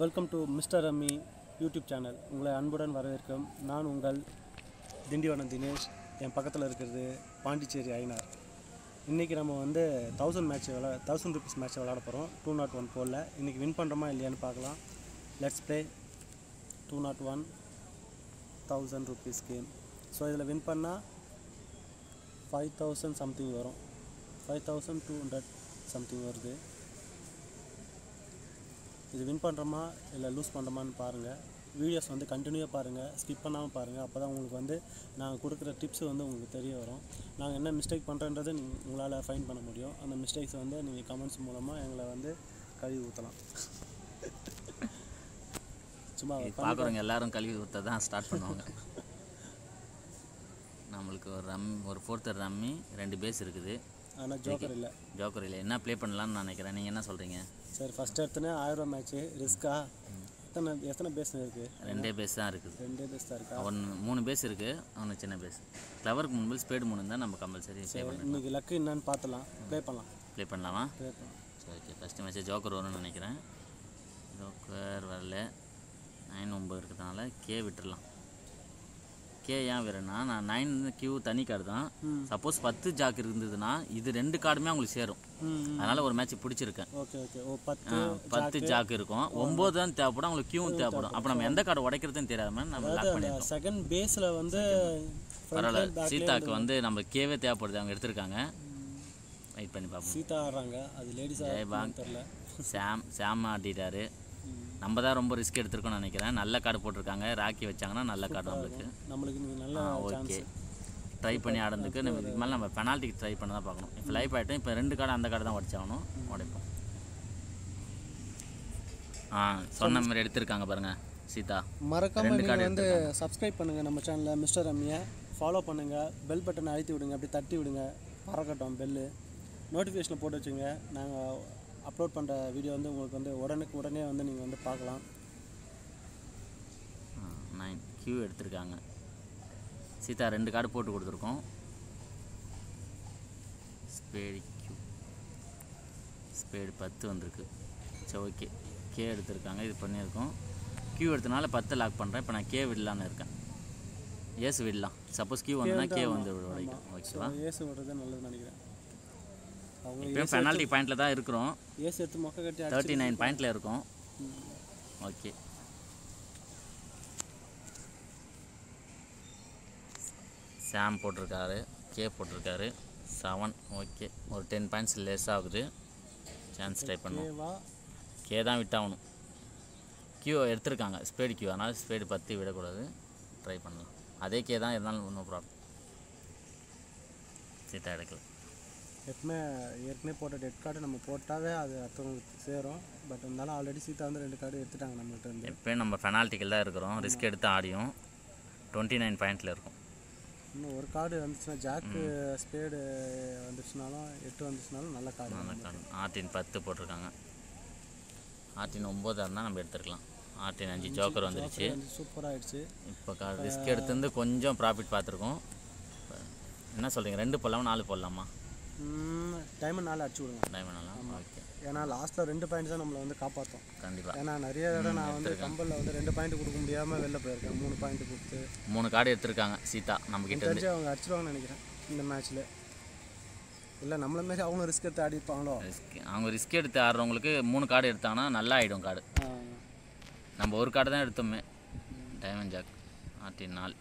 Welcome to mister rummy YouTube channel உங்களை அன்புடன் வரவேற்கும். நான் உங்கள் திண்டிவனம் தினேஷ். என் பக்கத்தில் இருக்கிறது பாண்டிச்சேரி ஐநார் இன்றைக்கி நம்ம வந்து தௌசண்ட் மேட்ச் விளா தௌசண்ட் ருபீஸ் மேட்ச் விளாட போகிறோம் டூ நாட் ஒன் ஃபோரில் இன்றைக்கி வின் பண்ணுறோமா இல்லையான்னு பார்க்கலாம். Let's play two nought one thousand rupees game so இதில் வின் பண்ணால் ஃபைவ் தௌசண்ட் சம்திங் வரும். Five thousand two hundred something வருது. இது வின் பண்ணுறோமா இல்லை லூஸ் பண்ணுறோமான்னு பாருங்கள் வீடியோஸ் வந்து கண்டினியூவாக பாருங்கள் ஸ்கிப் பண்ணாமல் பாருங்கள் அப்போ தான் உங்களுக்கு வந்து நாங்கள் கொடுக்குற டிப்ஸ் வந்து உங்களுக்கு தெரிய வரும். நாங்கள் என்ன மிஸ்டேக் பண்ணுறோன்றது உங்களால் ஃபைன் பண்ண முடியும். அந்த மிஸ்டேக்ஸ் வந்து நீங்கள் கமெண்ட்ஸ் மூலமாக எங்களை வந்து கழுவி ஊற்றலாம் சும்மா பார்க்குறவங்க எல்லாரும் கல்வி ஊற்ற தான் ஸ்டார்ட் பண்ணுவாங்க. நம்மளுக்கு ஒரு ரம் ஒரு ஃபோர்த்தர் ரம்மி ரெண்டு பேஸ் இருக்குது. ஆனால் ஜோக்கர் இல்லை. ஜோக்கர் இல்லை. என்ன ப்ளே பண்ணலாம்னு நினைக்கிறேன். நீங்கள் என்ன சொல்கிறீங்க சரி ஃபஸ்ட் எடுத்தோன்னே ஆயிரம் மேட்ச்சு ரிஸ்க்கா எத்தனை எத்தனை பேஸ் இருக்குது ரெண்டே பேஸ் தான் இருக்குது. ரெண்டே பேஸ் தான் இருக்கா? ஒன்று மூணு பேஸ் இருக்குது ஒன்று சின்ன பேஸ் ஃப்ளவருக்கு மூணு பேஸ் ஸ்பேடு மூணு தான் நம்ம கம்பல்சரி ப்ளே இன்னைக்கு லக்கு என்னன்னு பார்த்துலாம் ப்ளே பண்ணலாம். ப்ளே பண்ணலாமா? ப்ளே பண்ணலாம். சரி ஓகே ஃபஸ்ட்டு மேட்ச்சு ஜோக்கர் வரும்னு நினைக்கிறேன். ஜோக்கர் வரல. நைன் ஒம்பது இருக்கிறதுனால கே விட்டுறலாம் கே ஏன் வேறுனா நான் நைன் கியூ தனி கார்டு தான். சப்போஸ் பத்து ஜாக் இருந்ததுன்னா இது ரெண்டு கார்டுமே அவங்களுக்கு சேரும். அதனால் ஒரு மேட்ச் பிடிச்சிருக்கேன் பத்து பத்து ஜாக் இருக்கும். ஒம்பது தான் தேவைப்படும். அவங்களுக்கு கியூவும் தேவைப்படும். அப்போ நம்ம எந்த கார்டு உடைக்கிறதுன்னு தெரியாம நம்ம லாக் பண்ணிடுறோம் செகண்ட் பேஸில் வந்து பரவாயில்ல. சீதாக்கு வந்து நம்ம கேவே தேவைப்படுது. அவங்க எடுத்திருக்காங்க. வெயிட் பண்ணி பார்ப்போம். சீதா ஆடுறாங்க. அது லேடிஸாக தெரில சாம் சாம் ஆடிட்டாரு. நம்ம தான் ரொம்ப ரிஸ்க் எடுத்திருக்கோம்னு நினைக்கிறேன். நல்ல கார்டு போட்டிருக்காங்க. ராக்கி வச்சாங்கன்னா நல்ல கார்டு நம்மளுக்கு. நம்மளுக்கு நல்ல ஓகே. ட்ரை பண்ணி ஆடுறதுக்கு நம்ம இதுக்கு மேலே நம்ம பெனால்ட்டிக்கு ட்ரை பண்ண தான் பார்க்கணும். இப்போ லைஃப் ஆகிட்டோம் இப்போ ரெண்டு கார்டு அந்த கார்டு தான் உடச்சாகணும். உடைப்போம். ஆ சொன்ன மாதிரி எடுத்திருக்காங்க பாருங்க சீதா. மறக்காம நீங்கள் வந்து சப்ஸ்கிரைப் பண்ணுங்கள் நம்ம சேனலில் மிஸ்டர் ரம்யா. ஃபாலோ பண்ணுங்கள் பெல் பட்டனை அழுத்தி விடுங்க அப்படி தட்டி விடுங்க. பறக்கட்டும் பெல்லு நோட்டிஃபிகேஷனில் போட்டு வச்சுங்க. நாங்கள் அப்லோட் பண்ணுற வீடியோ வந்து உங்களுக்கு வந்து உடனுக்கு உடனே வந்து நீங்கள் வந்து பார்க்கலாம். நைன் கியூ எடுத்திருக்காங்க. சீதா ரெண்டு கார்டு போட்டு கொடுத்துருக்கோம். ஸ்பேடு கியூ ஸ்பேடு பத்து வந்திருக்கு. சரி ஓகே கே எடுத்திருக்காங்க இது பண்ணியிருக்கோம். கியூ எடுத்தனால பத்து லாக் பண்ணுறேன் இப்போ நான் கே விடலான்னு இருக்கேன். ஏஸ் விடலாம். சப்போஸ் கியூ வந்ததுன்னா கே வந்து உடைக்கும் ஓகேவா ஏசு விடுறது நல்லதுன்னு நினைக்கிறேன். இப்போயும் பெனால்ட்டி பாயிண்டில் தான் இருக்கிறோம். ஏசு எடுத்து மொக்க கட்டி தேர்ட்டி நைன் பாயிண்டில் இருக்கோம். ஓகே சாம் போட்டிருக்காரு கே போட்டிருக்காரு. செவன் ஓகே ஒரு டென் பாயிண்ட்ஸ் லெஸ் ஆகுது. சான்ஸ் ட்ரை பண்ணுவோம் கே தான் விட்டாகணும். கியூ எடுத்திருக்காங்க. ஸ்பேடு கியூ அதனால் ஸ்பேடு பத்து விடக்கூடாது. ட்ரை பண்ணலாம். அதே கே தான் இருந்தாலும் ஒன்றும் ப்ராப்ளம் சீட்டா எடுக்கல. எப்பவுமே ஏற்கனவே போட்ட டெட் கார்டு நம்ம போட்டாவே அது அடுத்தவங்களுக்கு சேரும். பட் இருந்தாலும் ஆல்ரெடி சீதா வந்து ரெண்டு கார்டு எடுத்துட்டாங்க நம்மள்ட்ட இருந்து. எப்போயும் நம்ம பெனால்ட்டிகள் தான் இருக்கிறோம். ரிஸ்க் எடுத்து ஆடியும். டுவெண்ட்டி நைன் பாயிண்டில் இருக்கும். இன்னும் ஒரு கார்டு வந்துச்சுன்னா ஜாக்கு ஸ்பேடு வந்துச்சுனாலும் எட்டு வந்துச்சுனாலும் நல்ல கார்டு நல்ல கார்டு ஆர்டின் பத்து போட்டிருக்காங்க. ஆர்டின் ஒம்பது இருந்தால் நம்ம எடுத்துருக்கலாம். ஆர்டின் அஞ்சு ஜோக்கர் வந்துருச்சு. சூப்பராக ஆயிடுச்சு. இப்போ கார்டு ரிஸ்க் எடுத்துருந்து கொஞ்சம் ப்ராஃபிட் பார்த்துருக்கோம். என்ன சொல்கிறீங்க ரெண்டு போடலாமா? நாலு போடலாமா? டைமண்ட் நாள் அடிச்சு விடுங்க. டைமண்ட்லாம் ஓகே ஏன்னா லாஸ்ட்டில் ரெண்டு பாயிண்ட் தான் நம்மளை வந்து காப்பாற்றும் கண்டிப்பாக ஏன்னா நிறைய தடவை நான் வந்து கம்பலில் வந்து ரெண்டு பாயிண்ட் கொடுக்க முடியாமல் வெளில போயிருக்கேன். மூணு பாயிண்ட் கொடுத்து. மூணு கார்டு எடுத்திருக்காங்க சீதா நம்ம கிட்ட தெரிஞ்சு அவங்க அடிச்சிடுவாங்கன்னு நினைக்கிறேன் இந்த மேட்ச்சில் இல்லை நம்மள மாரி அவங்க ரிஸ்க் எடுத்து அடிப்பாங்களோ ரிஸ்க் அவங்க ரிஸ்க் எடுத்து ஆடுறவங்களுக்கு மூணு கார்டு எடுத்தாங்கன்னா நல்லா ஆகிடும் கார்டு நம்ம ஒரு கார்டு தான் எடுத்தோமே. டைமண்ட் ஜாக் ஆர்டின் நாள்.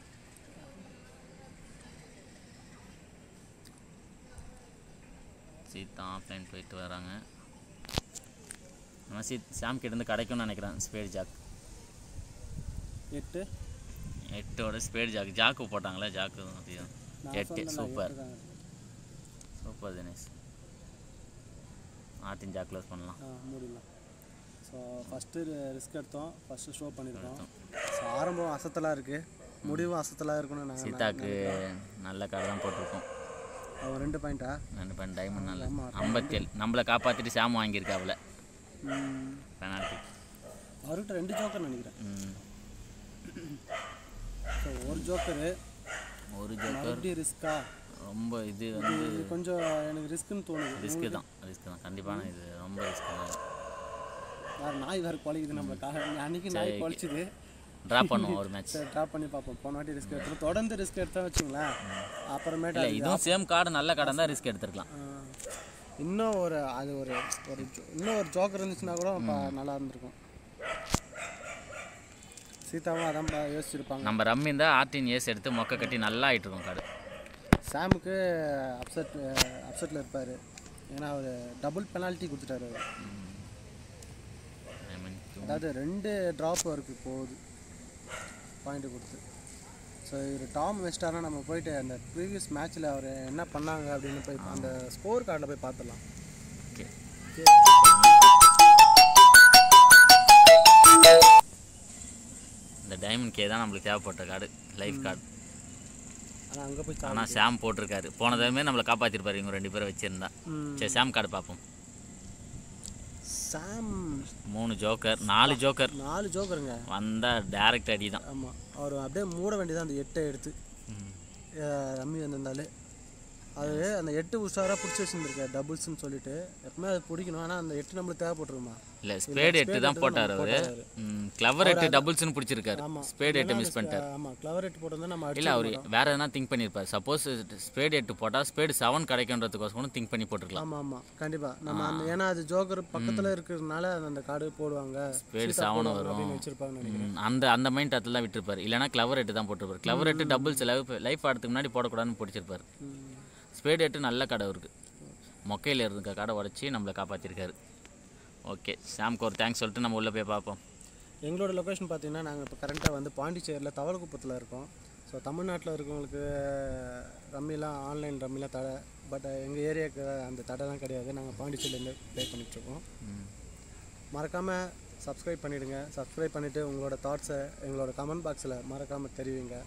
சீதா ஆஃப்லைன் போயிட்டு வராங்க நம்ம சீத் சாம் கிட்ட இருந்து கிடைக்கும்னு நினைக்கிறேன் ஸ்பேட் ஜாக் எட்டு எட்டோட ஸ்பேட் ஜாக் ஜாக்கு போட்டாங்களே ஜாக்கு அதிகம் எட்டு சூப்பர் சூப்பர் தினேஷ் ஆர்டின் ஜாக் க்ளோஸ் பண்ணலாம் ஆ மூடிடலாம் ஸோ ஃபஸ்ட்டு ரிஸ்க் எடுத்தோம் ஃபஸ்ட்டு ஷோ பண்ணியிருக்கோம் ஸோ ஆரம்பம் அசத்தலாக இருக்குது முடிவும் அசத்தலாக இருக்குன்னு நாங்கள் சீதாக்கு நல்ல கார்டு தான் போட்டிருக்கோம் ரெண்டு பாயிண்டா ரெண்டு பேரும் டைமண்ட் நல்ல ஐம்பத்தேழு நம்மளை காப்பாற்றிட்டு சாம் வாங்கியிருக்காப்புல பெனால்ட்டி அவர்கிட்ட ரெண்டு ஜோக்கர் நினைக்கிறேன். ஒரு ஜோக்கரு ஒரு ஜோக்கர் மறுபடியும் ரிஸ்க்கா ரொம்ப இது வந்து கொஞ்சம் எனக்கு ரிஸ்க்குன்னு தோணுது. ரிஸ்க்கு தான். ரிஸ்க்கு தான். கண்டிப்பான இது. ரொம்ப ரிஸ்க்கு தான். நாய் வேறு குலைக்குது நம்மளுக்காக. அன்னைக்கு நாய் குலைச்சிது. ட்ரா பண்ணுவோம் ஒரு மேட்ச் ட்ராப் பண்ணி பார்ப்போம். போன வாட்டி ரிஸ்க் எடுத்துரும் தொடர்ந்து ரிஸ்க் எடுத்தா வச்சுங்களேன் அப்புறமேட்டு இல்லை இதுவும் சேம் கார்டு நல்ல கார்டாக இருந்தால் ரிஸ்க் எடுத்துருக்கலாம். இன்னும் ஒரு அது ஒரு ஒரு இன்னும் ஒரு ஜோக்கர் இருந்துச்சுன்னா கூட நல்லா இருந்திருக்கும். சீதாவும் அதான் யோசிச்சிருப்பாங்க. நம்ம ரம்மி இருந்தால் ஆர்டின் ஏஸ் எடுத்து மொக்க கட்டி நல்லா ஆயிட்டு இருக்கும் கார்டு சாமுக்கு அப்செட் அப்செட்டில் இருப்பார். ஏன்னா அவர் டபுள் பெனால்ட்டி கொடுத்துட்டாரு அவர். அதாவது ரெண்டு ட்ராப் அவருக்கு போகுது. பாயிண்ட் கொடுத்து. ஸோ இவர் டாம் வெஸ்டார்னா நம்ம போயிட்டு அந்த ப்ரீவியஸ் மேட்ச்சில் அவர் என்ன பண்ணாங்க அப்படின்னு போய் அந்த ஸ்கோர் கார்டில் போய் பார்த்துடலாம். ஓகே இந்த டைமண்ட் கே தான் நம்மளுக்கு தேவைப்பட்ட கார்டு லைஃப் கார்டு ஆனால் அங்கே போய் ஆனால் சாம் போட்டிருக்காரு. போன தடவை நம்மளை காப்பாற்றிருப்பாரு இவங்க ரெண்டு பேரும் வச்சுருந்தா. சரி சாம் கார்டு பார்ப்போம். சாம் மூணு ஜோக்கர் நாலு ஜோக்கர். நாலு ஜோக்கருங்க. வந்தால் டேரக்ட் அடி தான் ஆமாம் அவர் அப்படியே மூட வேண்டியதான் அந்த எட்டை எடுத்து. ரம்மி வந்திருந்தாலே. அது அந்த எட்டு உஷாராக பிடிச்சி வச்சுருந்துருக்காரு டபுள்ஸ்னு சொல்லிட்டு. எப்பவுமே அது பிடிக்கணும். ஆனால் அந்த எட்டு நம்மளுக்கு தேவைப்பட்டுருமா இல்லை ஸ்பேடு எட்டு தான் போட்டார் அவரு. கிளவர் எட்டு டபுள்ஸ்னு பிடிச்சிருக்காரு. ஸ்பேடு எட்டு மிஸ் பண்ணிட்டார். ஆமாம் கிளவர் எட்டு போட்டிருந்தா நம்ம இல்லை அவர் வேற எதனா திங்க் பண்ணியிருப்பார் சப்போஸ் ஸ்பேடு எட்டு போட்டால் ஸ்பேடு செவன் கிடைக்குன்றதுக்கோசரம் திங்க் பண்ணி போட்டிருக்கலாம். ஆமாம் ஆமாம் கண்டிப்பாக நம்ம அந்த ஏன்னா அது ஜோக்கர் பக்கத்தில் இருக்கிறதுனால அந்த கார்டு போடுவாங்க. ஸ்பேடு செவன் வரும். அந்த அந்த மைண்ட் அதில் தான் விட்டுருப்பார். இல்லைனா கிளவர் எட்டு தான் போட்டிருப்பார். கிளவர் எட்டு டபுள்ஸ் லைஃப் லைஃப் ஆடுறதுக்கு முன்னாடி போடக்கூடாதுன்னு பிடிச்சிருப்பார். ம். ஸ்பேடு எட்டு நல்ல கடை இருக்கு மொக்கையில் இருக்க கடை உடச்சி நம்மளை காப்பாற்றிருக்காரு ஓகே சாம்க்கு ஒரு தேங்க்ஸ் சொல்லிட்டு நம்ம உள்ளே போய் பார்ப்போம். எங்களோட லொக்கேஷன் பார்த்தீங்கன்னா நாங்கள் இப்போ கரண்ட்டாக வந்து பாண்டிச்சேரியில் தவளக்குப்பத்தில் இருக்கோம். ஸோ தமிழ்நாட்டில் இருக்கவங்களுக்கு ரம்மிலாம் ஆன்லைன் ரம்மிலாம் தடை. பட் எங்கள் ஏரியாவுக்கு அந்த தடைலாம் கிடையாது. நாங்கள் பாண்டிச்சேரியிலேருந்து ப்ளே பண்ணிகிட்ருக்கோம். மறக்காமல் சப்ஸ்கிரைப் பண்ணிவிடுங்க சப்ஸ்கிரைப் பண்ணிவிட்டு உங்களோட தாட்ஸை எங்களோட கமெண்ட் பாக்ஸில் மறக்காமல் தெரிவிங்க.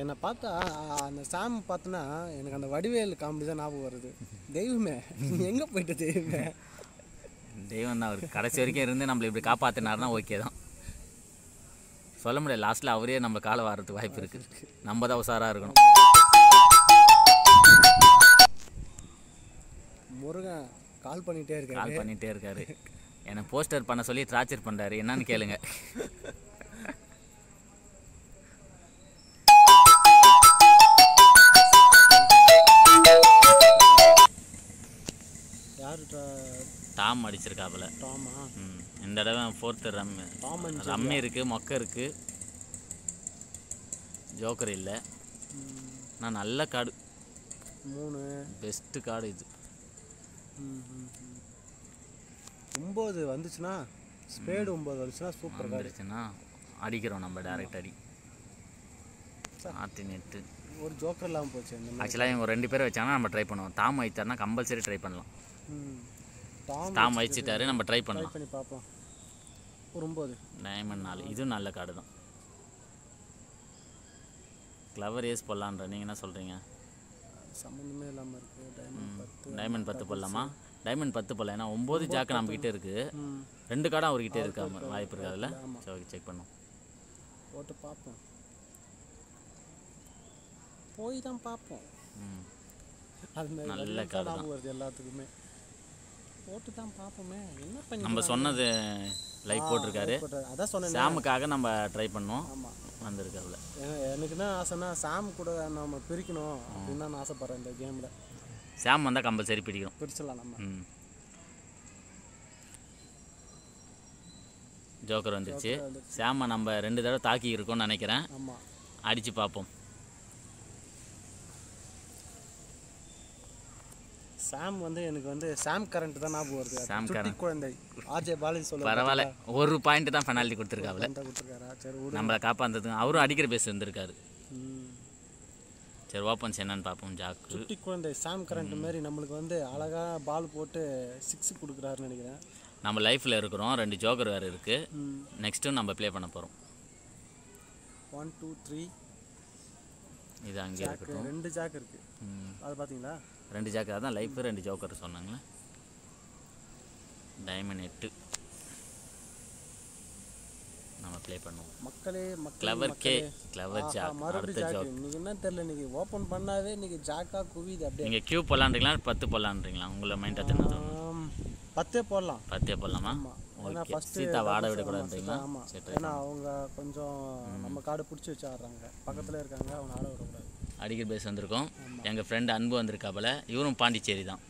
என்னை பார்த்தா அந்த சாம் பார்த்தனா எனக்கு அந்த வடிவேல் காமெடி தான் ஞாபகம் வருது. தெய்வமே எங்கே போயிட்டு தெய்வமே? தெய்வம் தான் அவர் கடைசி வரைக்கும் இருந்து நம்மளை இப்படி காப்பாற்றினாருன்னா ஓகே தான். சொல்ல முடியாது லாஸ்ட்டில் அவரே நம்ம காலை வாரத்துக்கு வாய்ப்பு இருக்குது நம்ம தான் உஷாராக இருக்கணும். முருகன் கால் பண்ணிகிட்டே இருக்காரு. கால் பண்ணிகிட்டே இருக்காரு. என்னை போஸ்டர் பண்ண சொல்லி டார்ச்சர் பண்ணுறாரு என்னன்னு கேளுங்க. டாம் அடிச்சிருக்காப்புல. டாமா ம் இந்த தடவை ஃபோர்த்து ரம் ரம்மி இருக்குது மொக்கை இருக்குது ஜோக்கர் இல்லை. நான் நல்ல கார்டு மூணு. பெஸ்ட்டு கார்டு இது. ஒம்பது வந்துச்சுன்னா ஸ்பேடு ஒம்பது வந்துச்சுன்னா சூப்பர் வந்துருச்சுன்னா அடிக்கிறோம் நம்ம டேரக்ட் அடி. ஆத்தி நெட்டு. ஒரு ஜோக்கர் இல்லாமல் போச்சு ஆக்சுவலாக இவங்க ரெண்டு பேரை வச்சாங்கன்னா நம்ம ட்ரை பண்ணுவோம். தாம் வைத்தார்னா கம்பல்சரி ட்ரை பண்ணலாம். தாம் வச்சுட்டாரு நம்ம ட்ரை ட்ரை பண்ணலாம். பண்ணி பார்ப்போம். ஒரு ஒம்பது டைமண்ட் நாலு. இதுவும் நல்ல கார்டு தான். கிளவர் ஏஸ் போடலான்ற நீங்கள் என்ன சொல்கிறீங்க சம்மந்தமே இல்லாமல் இருக்குது டைமண்ட் பத்து டைமண்ட் பத்து போடலாமா? டைமண்ட் பத்து போடலாம் ஏன்னா ஒம்பது ஜாக்கு நம்மக்கிட்ட இருக்குது ம். ரெண்டு கார்டும் அவர்கிட்ட இருக்காம வாய்ப்பு. சரி ஓகே செக் பண்ணுவோம். போட்டு பார்ப்போம். போய் தான் பார்ப்போம். அது நல்ல கார்டு வருது எல்லாத்துக்குமே. போட்டு தான் பார்ப்போமே. என்ன பண்ணி நம்ம சொன்னது லைக் போட்டிருக்காரு. போட்டு- அதான் சொன்னேன். சாமுக்காக நம்ம ட்ரை பண்ணோம். வந்திருக்காருல எனக்கு என்ன ஆசைன்னா சாம் கூட நம்ம பிரிக்கணும் அப்படின்னு நான் ஆசைப்பட்றேன் இந்த கேமில் சாம் வந்தால் கம்பல்சரி பிடிக்கணும். பிரிச்சிடலாம் நம்ம. ஜோக்கர் வந்துருச்சு சாமை நம்ம ரெண்டு தடவை தாக்கி இருக்கோம்னு நினைக்கிறேன். அடித்து பார்ப்போம். சாம் வந்து எனக்கு வந்து சாம் கரண்ட் தான் ஞாபகம் வருது. சாம் சுட்டி குழந்தை. ஆர்ஜே பாலாஜி சொல்ல பரவாயில்ல. ஒரு பாயிண்ட் தான் பெனால்ட்டி கொடுத்துருக்காப்புல. கொடுத்துருக்காரா? சரி நம்மளை காப்பாந்ததுக்கு அவரும் அடிக்கிற பேஸ் இருந்திருக்காரு ம். சரி ஓப்பன்ஸ் என்னன்னு பார்ப்போம் ஜாக்கு சுட்டி குழந்தை சாம் கரண்ட் மாதிரி நம்மளுக்கு வந்து அழகா பால் போட்டு சிக்ஸ் கொடுக்குறாருன்னு நினைக்கிறேன். நம்ம லைஃப்பில் இருக்கிறோம் ரெண்டு ஜோக்கர் வேறு இருக்குது. நெக்ஸ்ட்டும் நம்ம ப்ளே பண்ண போகிறோம் ஒன் டூ த்ரீ இது அங்கே இருக்கட்டும். ரெண்டு ஜாக் இருக்கு. அது பார்த்தீங்களா ரெண்டு ஜாக்கு. அதான் லைஃப் ரெண்டு ஜோக்கர் சொன்னாங்களே. டைமண்ட் எட்டு. நம்ம ப்ளே பண்ணுவோம். மக்களே கிளவர் கே. கிளவர் ஜாக் அடுத்த ஜாக் இன்னைக்கு என்ன தெரியல இன்னைக்கு ஓப்பன் பண்ணாவே இன்னைக்கு ஜாக்கா குவியுது அப்படியே. நீங்கள் கியூ போடலான்றீங்களா பத்து போடலான்றீங்களா? உங்களை மைண்ட் எத்தனை தோணும் பத்தே போடலாம். பத்தே போடலாமா? ஆமா. ஏன்னா ஃபர்ஸ்ட் சீதா வாட விடக்கூடாதுன்றீங்களா ஆமா. சரி try ஏன்னா அவங்க கொஞ்சம் நம்ம காடு பிடிச்சி வச்சு ஆடுறாங்க பக்கத்துல இருக்காங்க அவங்க ஆட விடக்கூடாது. அடிக்கடி பேச வந்திருக்கோம். எங்கள் ஃப்ரெண்டு அன்பு வந்திருக்காப்புல. இவரும் பாண்டிச்சேரி தான்.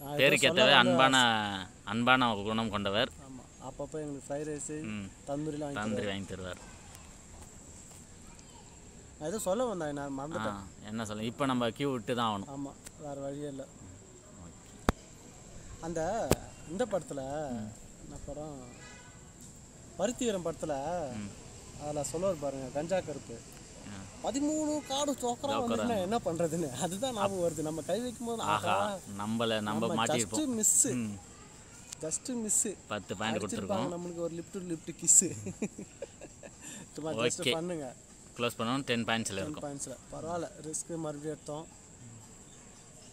நான் பேருக்கு ஏற்றவே அன்பான அன்பான குணம் கொண்டவர். ஆமா. அப்பப்போ எங்களுக்கு ஃப்ரைட் ரைஸு தந்தூரிலாம் தந்திரி வாங்கி தருவார். எதுவும் சொல்ல வந்தேன் நான் மறந்துட்டேன். என்ன சொல்ல இப்போ நம்ம கியூ விட்டு தான் ஆகணும். ஆமா வேற வழியே இல்லை. அந்த இந்த படத்துல என்ன படம்? பருத்தி வீரம் படத்துல அதில் சொல்லுவார் பாருங்க கஞ்சா கருப்பு. பதிமூணு காடு சோக்கரா வந்துச்சுன்னா என்ன பண்றதுன்னு? அதுதான் ஞாபகம் வருது. நம்ம கை வைக்கும் போது ஆஹா நம்மளை நம்ம ஜஸ்ட் மாட்டியிருப்போம். மிஸ் ஜஸ்ட் மிஸ் பத்து பாயிண்ட் கொடுத்துருக்கோம். நம்மளுக்கு ஒரு லிஃப்ட் லிஃப்ட் கிஸ் சும்மா ஜஸ்ட். பண்ணுங்க. க்ளோஸ் பண்ணோம். டென் பாயிண்ட்ஸில் இருக்கும். பாயிண்ட்ஸில் பரவாயில்ல. ரிஸ்க் மறுபடியும் எடுத்தோம்.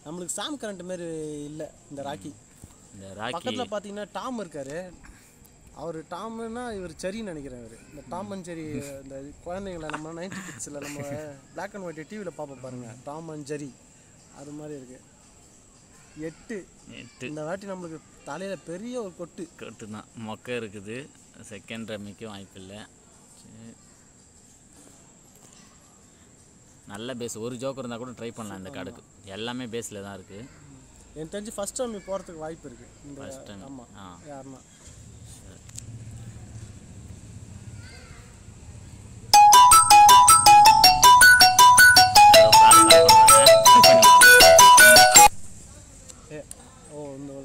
நம்மளுக்கு சாம் கரண்ட் மாரி இல்லை இந்த ராக்கி இந்த ராக்கி. பக்கத்தில் பார்த்தீங்கன்னா டாம் இருக்காரு. அவர் டாம்னா இவர் செரின்னு நினைக்கிறேன் இவர். இந்த டாம் அண்ட் ஜெரி இந்த குழந்தைங்கள நம்ம நைன்டி கிட்ஸில் நம்ம பிளாக் அண்ட் ஒயிட் டிவியில் பார்ப்போம் பாருங்க. Tom and Jerry. அது மாதிரி இருக்கு. எட்டு. எட்டு. இந்த வாட்டி நம்மளுக்கு தலையில பெரிய ஒரு கொட்டு. கட்டு தான் மொக்கை இருக்குது. செகண்ட் ரம்மிக்கும் வாய்ப்பு இல்லை. நல்ல பேஸ் ஒரு ஜோக்கர் இருந்தால் கூட ட்ரை பண்ணலாம் இந்த கார்டுக்கு எல்லாமே பேஸில் தான் இருக்குது எனக்கு தெரிஞ்சு ஃபர்ஸ்ட் டைம் போகிறதுக்கு வாய்ப்பு இருக்கு. இந்த. ஆமாம். யாருன்னா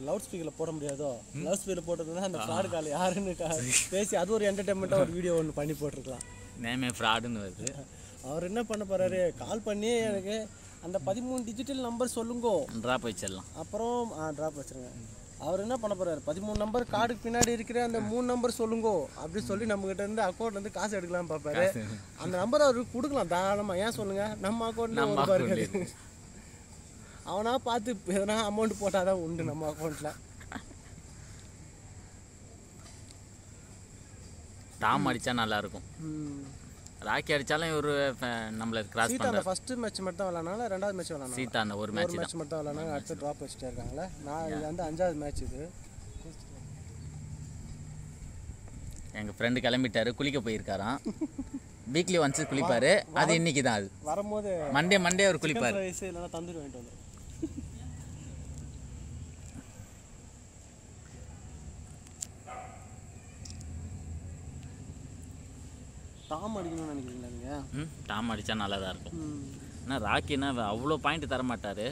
லவுட் ஸ்பீக்கரில் போட முடியாதோ? லவுட் ஸ்பீக்கரில் போட்டதுன்னா அந்த ஃப்ராடு கால் யாருன்னு பேசி அது ஒரு என்டர்டைன்மெண்ட்டாக ஒரு வீடியோ ஒன்று பண்ணி போட்டிருக்கலாம். நேமே ஃப்ராடுன்னு வருது. அவர் என்ன பண்ண போறாரு? கால் பண்ணி எனக்கு. அந்த பதிமூணு டிஜிட்டல் நம்பர் சொல்லுங்கோ. ட்ராப் வச்சிடலாம் அப்புறம் ட்ராப் வச்சிருங்க அவர் என்ன பண்ண போறாரு? பதிமூணு நம்பர் கார்டுக்கு பின்னாடி இருக்கிற அந்த மூணு நம்பர் சொல்லுங்கோ. அப்படி சொல்லி நம்ம கிட்ட இருந்து அக்கௌண்ட்ல இருந்து காசு எடுக்கலாம் பார்ப்பாரு அந்த நம்பர் அவருக்கு கொடுக்கலாம். தாராளமா. ஏன் சொல்லுங்க? நம்ம அக்கௌண்ட்ல ஒரு இருக்காது அவனா பார்த்து எதனா அமௌண்ட் போட்டாதான் உண்டு நம்ம அக்கௌண்ட்ல டாம் அடித்தா நல்லாயிருக்கும் ராக்கி அடித்தாலும் இவர் நம்மளை கிராஸ் அந்த ஃபர்ஸ்ட் மேட்ச் மட்டும் தான் விளாட்னால ரெண்டாவது மேட்ச் விளாட்னாங்க சீதா அந்த ஒரு மேட்ச் மேட்ச் மட்டும் விளாட்னாங்க அடுத்து ட்ராப் வச்சுட்டே இருக்காங்களே. நான் இது வந்து அஞ்சாவது மேட்ச் இது. எங்கள் ஃப்ரெண்டு கிளம்பிட்டாரு குளிக்க போயிருக்காராம். Weekly once குளிப்பாரு. அது இன்னைக்கு தான் அது. வரும்போது மண்டே மண்டே அவர் குளிப்பார். தந்தூரி வாங்கிட்டு வந்துடும் டாம் அடிக்கணும்னு நினைக்கிறீங்களா நீங்கள் ம் டாம் அடித்தா நல்லா தான் இருக்கும் ஏன்னா ராக்கினா அவ்வளோ பாயிண்ட் தர மாட்டார்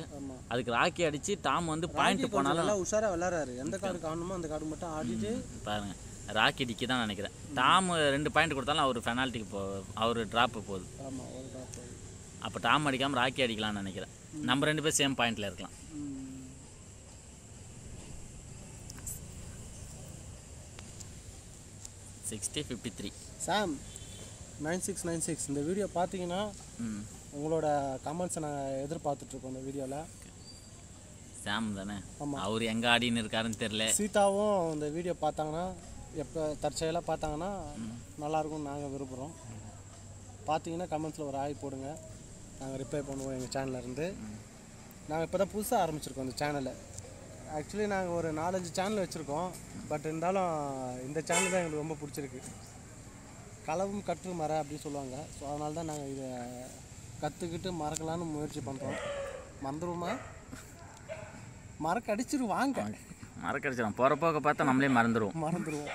அதுக்கு ராக்கி அடித்து டாம் வந்து பாயிண்ட் போனாலும் நல்லா உஷாராக விளாட்றாரு எந்த கார்டு காணுமோ அந்த கார்டு மட்டும் ஆடிட்டு பாருங்க. ராக்கி அடிக்க தான் நினைக்கிறேன் டாம் ரெண்டு பாயிண்ட் கொடுத்தாலும் அவர் பெனால்ட்டிக்கு போ அவர் ட்ராப்பு போகுது. அப்போ டாம் அடிக்காமல் ராக்கி அடிக்கலாம்னு நினைக்கிறேன். நம்ம ரெண்டு பேரும் சேம் பாயிண்டில் இருக்கலாம். Sixty fifty three Sam nine six nine six. இந்த வீடியோ பார்த்தீங்கன்னா உங்களோட கமெண்ட்ஸை நான் எதிர்பார்த்துட்ருக்கோம் இந்த வீடியோவில் சாம் தானே? ஆமா. அவர் எங்கே ஆடின்னு இருக்காருன்னு தெரில சீதாவும் இந்த வீடியோ பார்த்தாங்கன்னா எப்போ தற்செயலாக பார்த்தாங்கன்னா நல்லாயிருக்கும்னு நாங்கள் விரும்புகிறோம் பார்த்தீங்கன்னா கமெண்ட்ஸில் ஒரு ஆய் போடுங்க. நாங்கள் ரிப்ளை பண்ணுவோம் எங்கள் சேனல்லேருந்து நாங்கள் இப்போ தான் புதுசாக ஆரம்பிச்சிருக்கோம் இந்த சேனலை ஆக்சுவலி நாங்கள் ஒரு நாலஞ்சு சேனல் வச்சுருக்கோம். பட் இருந்தாலும் இந்த சேனல் தான் எங்களுக்கு ரொம்ப பிடிச்சிருக்கு. களவும் கற்று மர அப்படின்னு சொல்லுவாங்க. ஸோ அதனால தான் நாங்கள் இதை கற்றுக்கிட்டு மறக்கலான்னு முயற்சி பண்ணுறோம் மறந்துடுவோமா மறக்க அடிச்சிருவாங்க மறக்கடிச்சிடும் போகிற போக பார்த்தா நம்மளே மறந்துடுவோம் மறந்துடுவோம்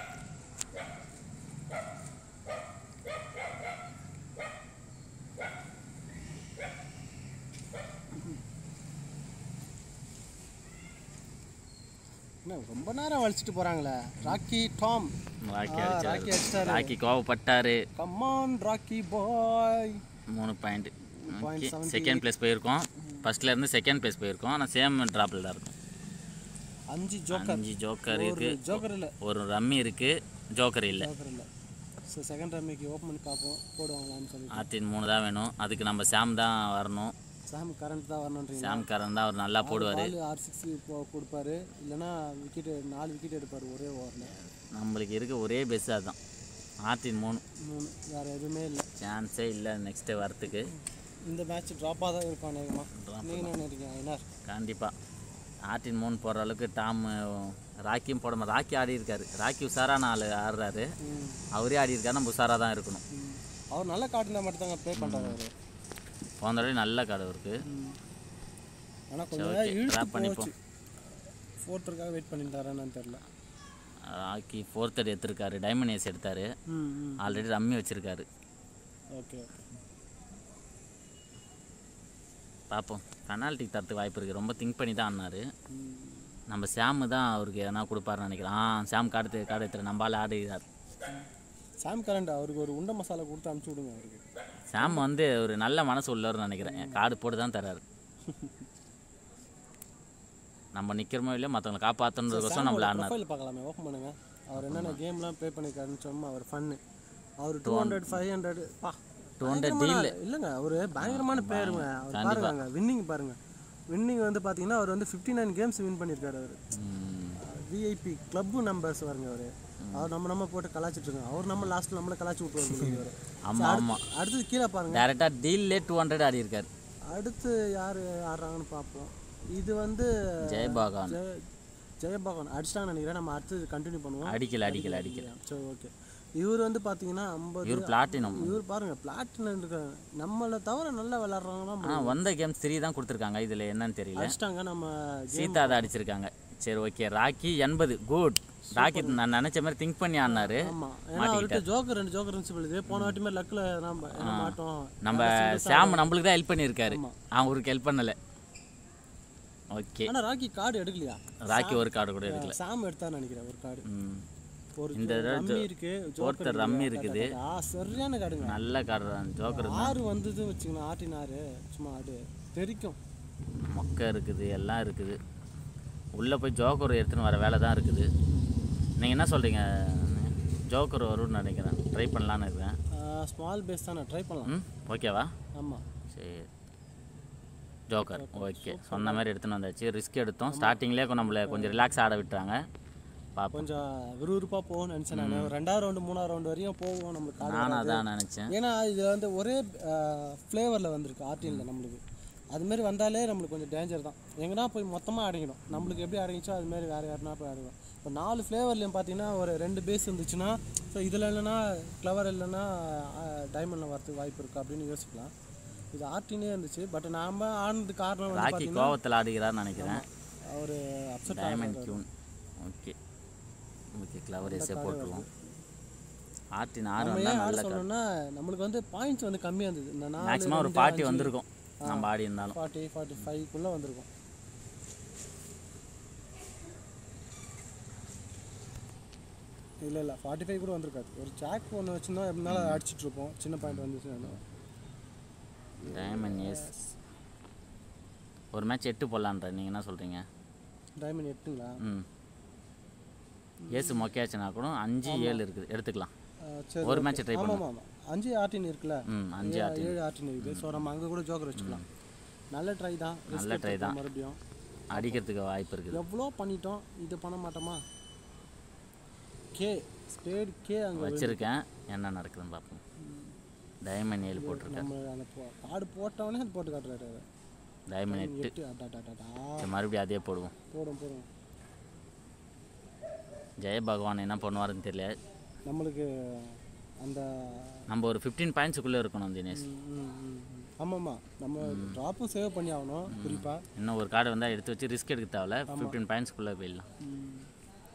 என்ன ரொம்ப நேரம் வலிச்சிட்டு போறாங்களே. Rocky Tom. ராக்கி ராக்கி அடிச்சாரு. ராக்கி கோவப்பட்டாரு. கம்மான் ராக்கி பாய் மூணு பாயிண்ட் செகண்ட் பிளேஸ் போயிருக்கோம். ஃபர்ஸ்ட்ல இருந்து செகண்ட் பிளேஸ் போயிருக்கோம். ஆனால் சேம் ட்ராப்பில் தான் இருக்கும். அஞ்சு ஜோக்கர் அஞ்சு ஜோக்கர் இருக்கு. ஜோக்கர் இல்லை. ஒரு ரம்மி இருக்கு. ஜோக்கர் இல்லை. ஜோக்கர் இல்லை. ஸோ செகண்ட் ரம்மிக்கு ஓப்பன் பண்ணி பார்ப்போம் போடுவாங்களான்னு சொல்லி ஆர்டின் மூணு தான் வேணும். அதுக்கு நம்ம சாம் தான் வரணும். சாம் கரண்ட் தான் வரணுன்றீங்க சாம் காரன் தான் அவர் நல்லா போடுவார். ஆர் சிக்ஸ் கொடுப்பாரு. இல்லைன்னா விக்கெட் நாலு விக்கெட் எடுப்பார் ஒரே ஓவரில் நம்மளுக்கு இருக்க ஒரே பெஸ் அதுதான். ஆர்டின் மூணு. மூணு. வேறு எதுவுமே இல்லை. சான்ஸே இல்லை நெக்ஸ்ட்டு வரத்துக்கு. இந்த மேட்ச் ட்ராப்பாக தான் இருக்கும் அநேகமாக நீங்கள் நினைக்கிறீங்க ஐநார் கண்டிப்பாக ஆர்டின் மூணு போடுற அளவுக்கு டாம் ராக்கியும் போட மா- ராக்கி ஆடி இருக்காரு. ராக்கி உஷாரான ஆள் ஆடுறாரு. அவரே ஆடி இருக்காரு. நம்ம உஷாராக தான் இருக்கணும். அவர் நல்லா காட்டினா மட்டும் தாங்க ப்ளே பண்ணுறாரு அவர். போன தடவை நல்ல கடை இருக்கு. ஆனால் கொஞ்சம் Drop பண்ணிப்போம். வெயிட் பண்ணிட்டாரான்னு தெரில ராக்கி ஃபோர்த் அடி எடுத்திருக்காரு. டைமண்ட் ஏஸ் எடுத்தாரு. ஆல்ரெடி ரம்மி வச்சிருக்காரு. ஓகே பார்ப்போம் பெனால்ட்டிக்கு தரத்துக்கு வாய்ப்பு இருக்குது ரொம்ப திங்க் பண்ணி தான் ஆடினாரு. ம். நம்ம சாமு தான் அவருக்கு எதனா கொடுப்பாருன்னு நினைக்கிறேன். ஆ சாம் காடு காடு எடுத்துரு. நம்பால் ஆடுகிறார் சாம் கரண்ட் அவருக்கு ஒரு உண்டை மசாலா கொடுத்து அனுப்பிச்சி விடுங்க அவருக்கு. சாம் வந்து ஒரு நல்ல மனசு உள்ளவர்னு நினைக்கிறேன். கார்டு போட்டு தான் தராரு நம்ம நிற்கிறோமோ இல்லையோ மற்றவங்களை காப்பாற்றணுன்றதுக்கோசம் நம்மள ஆடினார். பார்க்கலாமே ஓப்பன் பண்ணுங்க. அவர் என்னென்ன கேம்லாம் ப்ளே பண்ணிருக்காருன்னு சொன்னா அவர் ஃபன்னு அவர் டூ ஹண்ட்ரட். ஃபைவ் ஹண்ட்ரட் பா 200 பயங்கரமான ஆளு. இல்லைங்க அவர் பயங்கரமான பிளேயருங்க அவர் பாருங்க வின்னிங் பாருங்க. வின்னிங் வந்து பார்த்தீங்கன்னா அவர் வந்து ஃபிஃப்டி நைன் கேம்ஸ் வின் பண்ணியிருக்காரு அவர் விஐபி கிளப்பு நம்பர்ஸ் வருங்க அவர். அவர் நம்ம நம்ம போட்டு கலாச்சிட்டு இருக்கோம் அவர் நம்ம லாஸ்ட்ல நம்மள கலாச்சி விட்டுருவாரு அவர் ஆமாம் ஆமாம் அடுத்தது கீழே பாருங்க. டேரெக்டாக டீல்லே டூ ஹண்ட்ரட் ஆடி இருக்காரு அடுத்து யார் ஆடுறாங்கன்னு பார்ப்போம். இது வந்து ஜெயபாகான் ஜெய ஜெயபகவான். அடிச்சிட்டாங்கன்னு நினைக்கிறேன். நம்ம அடுத்தது கண்டினியூ பண்ணுவோம். அடிக்கல அடிக்கல அடிக்கல. சரி ஓகே இவர் வந்து பார்த்தீங்கன்னா ஐம்பது இவர் பிளாட்டினம் இவர் பாருங்க பிளாட்டினம் இருக்காங்க நம்மளை தவிர நல்லா விளாட்றவங்கன்னா ஆனால் வந்த கேம்ஸ் த்ரீ தான் கொடுத்துருக்காங்க. இதில் என்னன்னு தெரியல. அடிச்சிட்டாங்க நம்ம சீதா அதை அடிச்சிருக்காங்க. சரி ஓகே ராக்கி எண்பது. குட் ராக்கி நான் நினச்ச மாதிரி திங்க் பண்ணி ஏன்னா அவர்கிட்ட ஜோக்கர் ரெண்டு ஜோக்கர் இருந்துச்சு பொழுது போன வாட்டி மாதிரி லக்கில் நம்ம மாட்டோம். நம்ம சாம் நம்மளுக்கு தான் ஹெல்ப் பண்ணியிருக்காரு. அவருக்கு ஹெல்ப் பண்ணலை. ஓகே ஆனால் ராக்கி கார்டு எடுக்கலையா? ராக்கி ஒரு கார்டு கூட எடுக்கல. சாம் எடுத்தான்னு நினைக்கிறேன் ஒரு கார்டு இந்த இருக்கு. ஜோக்கர் ஒருத்தர் ரம்மி இருக்குது. சரியான கார்டுங்க நல்ல கார்டு தான். ஜோக்கர் ஆறு வந்தது வச்சுக்கணும் ஆட்டினாரு. சும்மா ஆடு. தெரிக்கும். மொக்கை இருக்குது எல்லாம் இருக்குது. உள்ளே போய் ஜோக்கர் எடுத்துன்னு வர வேலை தான் இருக்குது. நீங்கள் என்ன சொல்கிறீங்க ஜோக்கர் வரும்னு நினைக்கிறேன். ட்ரை பண்ணலான்னு இருக்கிறேன் ஸ்மால் பேஸ் தானே. ட்ரை பண்ணலாம். ஓகேவா? ஆமாம் சரி. Joker okay. சொன்ன மாதிரி எடுத்துன்னு வந்தாச்சு. ரிஸ்க் எடுத்தோம். ஸ்டார்டிங்லேயே நம்மளை கொஞ்சம் ரிலாக்ஸ் ஆட விட்டுறாங்க. கொஞ்சம் விறுவிறுப்பாக போகும்னு நினச்சேன் நான். ரெண்டாவது ரவுண்டு மூணாவது ரவுண்டு வரையும் போவோம் நம்மளுக்கு நானும் அதான் நினச்சேன். ஏன்னா இது வந்து ஒரே ஃப்ளேவரில் வந்திருக்கு ஆர்டினில் நம்மளுக்கு. அதுமாரி வந்தாலே நம்மளுக்கு கொஞ்சம் டேஞ்சர் தான். எங்கன்னா போய் மொத்தமாக அடங்கிடும் நம்மளுக்கு எப்படி அடங்கிச்சோ அதுமாரி வேறு யாருனா போய் அடங்கும் இப்போ நாலு ஃப்ளேவர்லையும் பார்த்தீங்கன்னா ஒரு ரெண்டு பேஸ் இருந்துச்சுன்னா ஸோ இதில் இல்லைன்னா ஃப்ளவர் இல்லைன்னா டைமண்டில் வரதுக்கு வாய்ப்பு இருக்குது அப்படின்னு யோசிக்கலாம். இது ஆர்டினே இருந்துச்சு பட் நாம் ஆனது காரணம் ராக்கி கோவத்தில் ஆடுகிறான்னு நினைக்கிறேன். அவர் upset diamond queen okay okay clover essay போட்டுருவோம். ஆர்டின் ஆறு நல்ல சொல்லணும்னா நம்மளுக்கு வந்து பாயிண்ட்ஸ் வந்து கம்மியாக இருந்தது. மேக்ஸிமம் ஒரு ஃபார்ட்டி வந்திருக்கும். நம்ம ஆடி இருந்தாலும் ஃபார்ட்டி ஃபார்ட்டி ஃபைவ்க்குள்ளே வந்திருக்கும். இல்லை இல்லை ஃபார்ட்டி ஃபைவ் கூட வந்திருக்காது. ஒரு சாக் ஒன்று வச்சுருந்தோம் எப்படினாலும் இருப்போம் சின்ன பாயிண்ட் வந்துச்சு டைமண்ட் எஸ் ஒரு மேட்ச் எட்டு போடலான்ற நீங்கள் என்ன சொல்கிறீங்க டைமண்ட் எட்டுங்களா? ம். ஏசு மொக்கையாச்சுன்னா கூட அஞ்சு ஏழு இருக்குது. எடுத்துக்கலாம். ஒரு மேட்ச் ட்ரை ஆமாம் அஞ்சு ஆர்டின் இருக்குல்ல? ம் அஞ்சு ஏழு ஏழு ஆர்டின் இருக்குது. ஸோ நம்ம அங்கே கூட ஜோக்கர் வச்சுக்கலாம். நல்ல ட்ரை தான். நல்ல try தான். மறுபடியும். அடிக்கிறதுக்கு வாய்ப்பு இருக்குது. எவ்வளோ பண்ணிட்டோம்? இது பண்ண மாட்டோமா? கே ஸ்பேட் கே அங்கே வச்சுருக்கேன். என்ன நடக்குதுன்னு பார்ப்போம். டைமண்ட் ஏழு போட்டிருக்கேன் நம்ம அந்த போ- கார்டு போட்டவனே அது போட்டு காட்டுறாரு டைமண்ட் எட்டு. மறுபடியும் அதே போடுவோம். போடும் போடும் ஜெய பகவான் என்ன பண்ணுவாருன்னு தெரியல. நம்மளுக்கு அந்த நம்ம ஒரு ஃபிஃப்டீன் பாயிண்ட்ஸுக்குள்ளே இருக்கணும் தினேஷ். ஆமாம்மா நம்ம ட்ராப்பும் சேவ் பண்ணி ஆகணும் குறிப்பாக இன்னும் ஒரு கார்டு வந்தால் எடுத்து வச்சு ரிஸ்க் எடுக்க தேவையில்ல. ஃபிஃப்டீன் பாயிண்ட்ஸ்குள்ளே போயிடலாம்.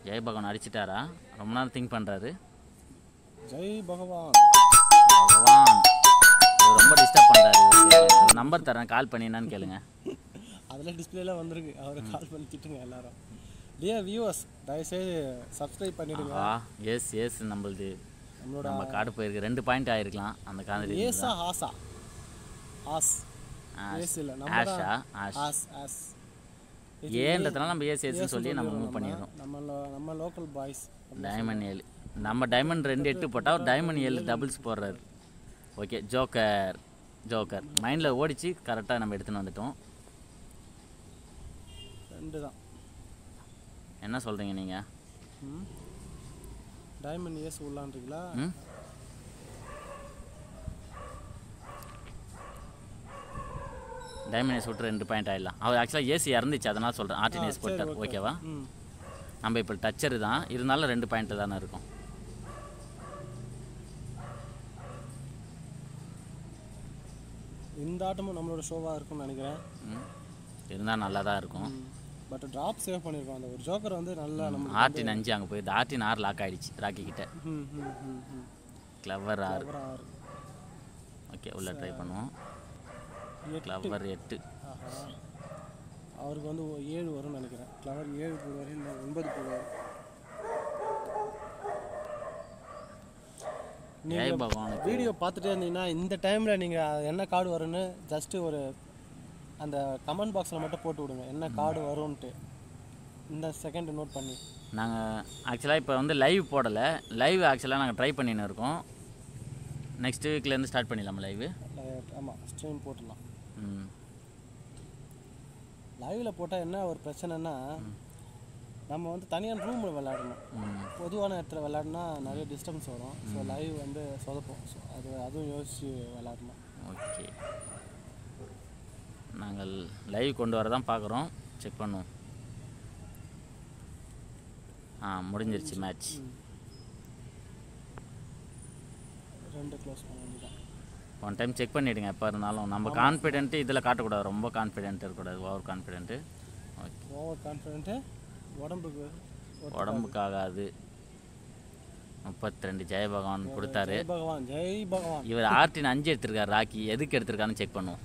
ஜெய பகவான் அடிச்சிட்டாரா? ரொம்ப நேரம் திங்க் பண்ணுறாரு ஜெய் பகவான். பகவான். ரொம்ப டிஸ்டர்ப் பண்ணுறாரு நம்பர் தரேன் கால் பண்ணி என்னன்னு கேளுங்க. அதில் டிஸ்பிளேல வந்திருக்கு. அவரை கால் பண்ணி திட்டுங்க எல்லாரும். டியர் வியூவர்ஸ் தயவுசெய்து சப்ஸ்கிரைப் பண்ணிடுங்க. எஸ் எஸ் நம்மளுது. நம்மளோட நம்ம கார்டு போயிருக்கு. ரெண்டு பாயிண்ட் ஆயிருக்கலாம் அந்த கார்டு ஏசா ஹாசா ஆஸ். ஏஸ் இல்லை ஆஷ். ஆஸ் ஆஸ். ஏன்றதுனால நம்ம ஏஸ் ஏஸ்ன்னு சொல்லி நம்ம மூவ் பண்ணிடுறோம். நம்ம நம்ம லோக்கல் பாய்ஸ் டைமண்ட் ஏழு. நம்ம டைமண்ட் ரெண்டு எட்டு போட்டால் ஒரு டைமண்ட் ஏழு டபுள்ஸ் போடுறாரு. ஓகே ஜோக்கர் ஜோக்கர் மைண்டில் ஓடிச்சு கரெக்டாக நம்ம எடுத்துன்னு வந்துட்டோம். ரெண்டு தான் என்ன சொல்கிறீங்க நீங்கள் டைமண்ட் ஏஸ் உள்ளான்றீங்களா? டைமண்ட் விட்டு ரெண்டு பாயிண்ட் ஆயிடலாம். அவர் ஆக்சுவலாக ஏசி இறந்துச்சு அதனால் சொல்கிறேன் ஆர்டினேஸ் போட்டார் ஓகேவா நம்ம இப்போ டச்சரு தான். இருந்தாலும் ரெண்டு பாயிண்ட் தானே இருக்கும். இந்த ஆட்டமும் நம்மளோட ஷோவாக இருக்கும்னு நினைக்கிறேன். இருந்தால் நல்லா தான் இருக்கும். பட் ட்ராப் சேவ் பண்ணியிருக்கோம். அந்த ஒரு ஜோக்கர் வந்து நல்லா நம்ம ஆர்டின் அஞ்சு அங்கே போயிடுது. ஆர்டின் ஆறு லாக் ஆயிடுச்சு ராக்கி கிட்ட. கிளவர் ஆறு. ஓகே உள்ள ட்ரை பண்ணுவோம். கிளவர் எட்டு. அவருக்கு வந்து ஏழு வரும்னு நினைக்கிறேன். கிளவர் ஏழு போடுவார் இல்லை ஒன்பது போடுவார். பகவானுக்கு வீடியோ பார்த்துட்டே இருந்தீங்கன்னா இந்த டைமில் நீங்கள் என்ன கார்டு வரும்னு ஜஸ்ட்டு ஒரு அந்த கமெண்ட் பாக்ஸில் மட்டும் போட்டு விடுங்க. என்ன கார்டு வரும்ன்ட்டு. இந்த செகண்ட் நோட் பண்ணி. நாங்கள் ஆக்சுவலாக இப்போ வந்து லைவ் போடலை. லைவ் ஆக்சுவலாக நாங்கள் ட்ரை பண்ணின்னு இருக்கோம். நெக்ஸ்ட் வீக்லேருந்து ஸ்டார்ட் பண்ணிடலாமா லைவ் ஆமாம் ஸ்ட்ரீம் போட்டுடலாம். லைவில் போட்டால் என்ன ஒரு பிரச்சனைனா நம்ம வந்து தனியான ரூமில் விளையாடணும். ம். பொதுவான இடத்துல விளையாடினா நிறைய டிஸ்டர்பன்ஸ் வரும். ஸோ லைவ் வந்து சொதப்போம். ஸோ அது அதுவும் யோசித்து விளையாடணும். ஓகே. நாங்கள் லைவ் கொண்டு வர தான் பார்க்குறோம். செக் பண்ணுவோம். ஆ முடிஞ்சிருச்சு மேட்ச் ரெண்டு க்ளோஸ் பண்ண ஒன் டைம் செக் பண்ணிவிடுங்க எப்போ இருந்தாலும். நம்ம கான்ஃபிடென்ட்டு இதில் காட்டக்கூடாது. ரொம்ப கான்ஃபிடென்ட் இருக்கக்கூடாது. Over confident okay over confident உடம்புக்கு ஒரு- உடம்புக்காகாது. முப்பத்தி ரெண்டு ஜெய பகவான் கொடுத்தாரு. பகவான் ஜெய் பகவான். இவர் ஆர்டின் அஞ்சு எடுத்திருக்காரு ராக்கி. எதுக்கு எடுத்திருக்காருன்னு செக் பண்ணுவோம்.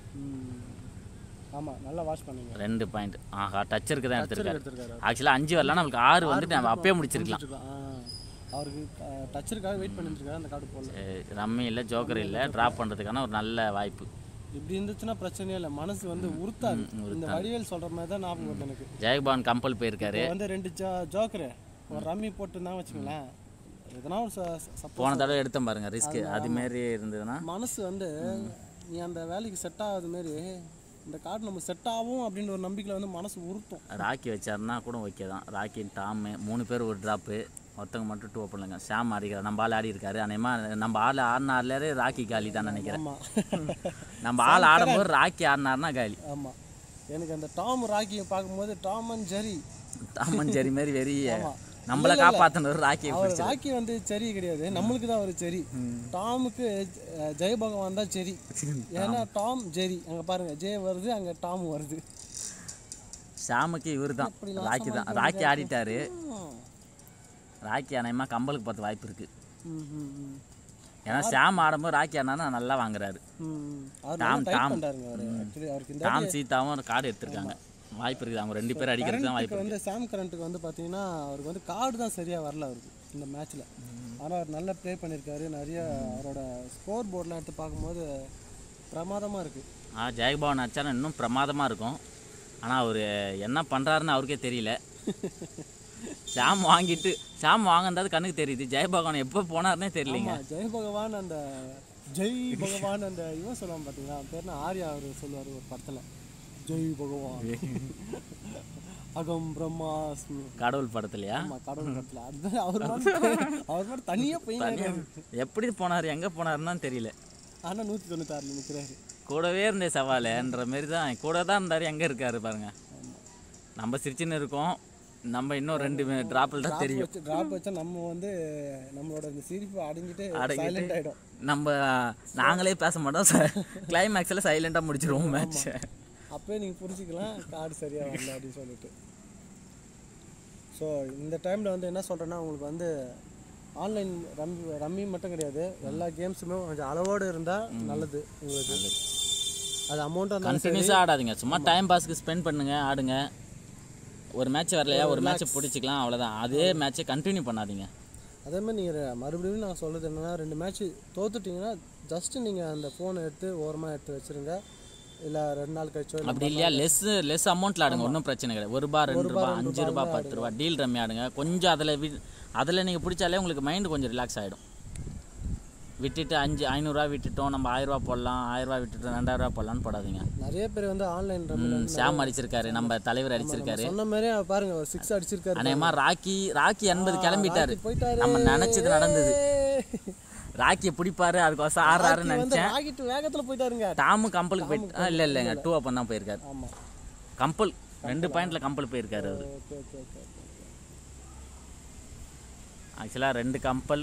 ஆமாம் நல்லா வாஷ் பண்ணுங்க. ரெண்டு பாயிண்ட் ஆஹா டச்சருக்கு தான் எடுத்திருக்காரு. ஆக்சுவலாக அஞ்சு வரலாம் நம்மளுக்கு ஆறு வந்துட்டு நம்ம அப்பயே முடிச்சிருக்கலாம். அவருக்கு டச்சருக்காக வெயிட் பண்ணிட்டு அந்த கார்டு போடல. ரம்மி இல்லை ஜோக்கர் இல்லை ட்ராப் பண்ணுறதுக்கான ஒரு நல்ல வாய்ப்பு. இப்படி இருந்துச்சுன்னா பிரச்சனையே இல்லை மனசு வந்து உறுத்தாது. இந்த வடிவேல் சொல்கிற மாதிரி தான் ஞாபகம் வருது எனக்கு. ஜெயபான் கம்பல் போயிருக்காரு. வந்து ரெண்டு ஜோ ஜோக்கரு ஒரு ரம்மி போட்டுருந்தாங்க வச்சுங்களேன் எதனா ஒரு போன தடவை எடுத்தேன் பாருங்க ரிஸ்க் அதுமாரி இருந்ததுன்னா. மனசு வந்து நீ அந்த வேலைக்கு செட் ஆகாத மாரி இந்த கார்டு நம்ம செட் ஆகும் அப்படின்னு ஒரு நம்பிக்கையில் வந்து மனசு உறுத்தும். ராக்கி வச்சாருன்னா கூட ஓகே தான். ராக்கி டாமு மூணு பேர் ஒரு ட்ராப்பு ஒருத்தவங்க மட்டும் டூ பண்ணுங்க ஷாம் ஆடிக்கிறார். நம்ம ஆள் ஆடி இருக்காரு அநேகமாக நம்ம ஆள் ஆடினார்லே ராக்கி காலி தான் நினைக்கிறேன். நம்ம ஆள் ஆடும்போது ராக்கி ஆடினார்னா காலி. ஆமாம் எனக்கு அந்த டாம் ராக்கியை பார்க்கும்போது டாம் அண்ட் ஜெரி டாமன் சரி மாரி வெறிய. நம்மளை காப்பாற்றினவர் ராக்கியை அவர் ராக்கி வந்து செரி கிடையாது. நம்மளுக்கு தான் ஒரு செரி டாமுக்கு ஜெய பகவான் தான் செரி ஏன்னா டாம் ஜெரி அங்கே பாருங்க ஜெய வருது அங்கே டாம் வருது. ஷாமுக்கு இவர் தான் ராக்கி தான். ராக்கி ஆடிட்டாரு. ராக்கி அநேகமாக கம்பலுக்கு பார்த்து வாய்ப்பு இருக்குது. ஏன்னா ஷாம் ஆடும்போது ராக்கி ஆடினா நல்லா வாங்குறாரு. ம். அவர் நல்லா டைட் பண்ணுறாருங்க அவர். ஆக்சுவலி அவருக்கு இந்த டாம் சீதாவும் ஒரு கார்டு எடுத்திருக்காங்க. வாய்ப்பு இருக்குது. அவங்க ரெண்டு பேரும் அடிக்கிறது தான் வாய்ப்பு வந்து சாம் கரண்ட்டுக்கு வந்து பார்த்தீங்கன்னா அவருக்கு வந்து கார்டு தான் சரியாக வரல அவருக்கு இந்த மேட்ச்சில் ஆனால் அவர் நல்லா ப்ளே பண்ணியிருக்காரு நிறைய அவரோட ஸ்கோர் போர்டெலாம் எடுத்து பார்க்கும்போது பிரமாதமாக இருக்குது ஆ ஜெயபவன் அச்சாரம் இன்னும் பிரமாதமாக இருக்கும். ஆனால் அவர் என்ன பண்ணுறாருன்னு அவருக்கே தெரியல. ஷாம் வாங்கிட்டு ஷாம் வாங்கினது கண்ணுக்கு தெரியுது. ஜெயபகவான் எப்போ போனார்னே தெரியலைங்க. ஜெய் பகவான் அந்த ஜெய் பகவான் அந்த இவன் சொல்லுவான் பார்த்தீங்களா அவன் பேர் என்ன? ஆர்யா அவர் சொல்லுவார் ஒரு படத்தில். ஜெய் பகவான். அகம் பிரம்மாஸ்மி. கடவுள் படத்துலையா? கடவுள் படத்தில். அதுதான் அவர் அவர் மட்டும் தனியாக போய் எப்படி போனார் எங்கே போனாருன்னு தெரியல. ஆனால் நூற்றி தொண்ணூத்தாறில் நிற்கிறாரு கூடவே இருந்தே சவாலுன்ற மாரி தான் கூட தான் இருந்தார் எங்கே இருக்காரு பாருங்க. நம்ம சிரிச்சுன்னு இருக்கோம். நம்ம இன்னும் ரெண்டு ட்ராப்பில் தான் தெரியும். ட்ராப் வச்சா நம்ம வந்து நம்மளோட இந்த சிரிப்பு அடங்கிட்டு. சைலண்ட் ஆகிடும் நம்ம நாங்களே பேச மாட்டோம் கிளைமேக்ஸில் சைலண்டாக முடிச்சிருவோம் மேட்ச் அப்போயே நீங்கள் புரிஞ்சுக்கலாம் கார்டு சரியாக வரல அப்படின்னு சொல்லிட்டு. ஸோ இந்த டைமில் வந்து என்ன சொல்கிறேன்னா உங்களுக்கு வந்து ஆன்லைன் ரம்மி ரம்மி மட்டும் கிடையாது. எல்லா கேம்ஸுமே கொஞ்சம் அளவோடு இருந்தால் நல்லது உங்களுக்கு. அது அமௌண்ட்டாக கண்டினியூஸாக ஆடாதீங்க. சும்மா டைம் பாஸ்க்கு ஸ்பெண்ட் பண்ணுங்க ஆடுங்க. ஒரு மேட்ச் வரலையா? ஒரு மேட்ச் பிடிச்சிக்கலாம் அவ்வளோதான் அதே மேட்ச்சை கண்டினியூ பண்ணாதீங்க. அதே மாதிரி நீங்கள் மறுபடியும் நான் சொல்கிறது என்னென்னா ரெண்டு மேட்ச் தோத்துட்டிங்கன்னா ஜஸ்ட்டு நீங்கள் அந்த ஃபோனை எடுத்து ஓரமாக எடுத்து வச்சுருங்க. இல்லை ரெண்டு நாள் கழிச்சோ அப்படி இல்லையா? லெஸ் லெஸ் அமௌண்ட்டில் ஆடுங்க. ஒன்றும் பிரச்சனை கிடையாது. ஒரு ரூபா ரெண்டு ரூபா அஞ்சு ரூபா பத்து ரூபா டீல் ரம்மி ஆடுங்க கொஞ்சம் அதில் அதில் நீங்கள் பிடிச்சாலே உங்களுக்கு மைண்டு கொஞ்சம் ரிலாக்ஸ் ஆகிடும் விட்டுட்டு அஞ்சு ஐநூறுரூவா விட்டுட்டோம் நம்ம ஆயிரரூவா போடலாம் ஆயிரரூவா விட்டுட்டோம் ரெண்டாயிரரூவா போடலான்னு போடாதீங்க. நிறைய பேர் வந்து ஆன்லைன் ம், ஷாம் அடிச்சிருக்காரு நம்ம தலைவர் அடிச்சிருக்காரு. சொன்ன மாதிரியே பாருங்க சிக்ஸ் அடிச்சிருக்காரு அநேகமாக ராக்கி ராக்கி எண்பது கிளம்பிட்டாரு. நம்ம நினச்சது நடந்தது. ராக்கியை பிடிப்பாரு அதுக்கோசம் வந்து நினச்சேன். ராக்கெட் வேகத்துல போயிட்டாருங்க. டாமு கம்பலுக்கு போயிட்டு இல்லை இல்லைங்க டூ அப்போ தான் போயிருக்காரு. கம்பல் ரெண்டு பாயிண்ட்ல கம்பல் போயிருக்காரு அவர். ஆக்சுவலாக ரெண்டு கம்பல்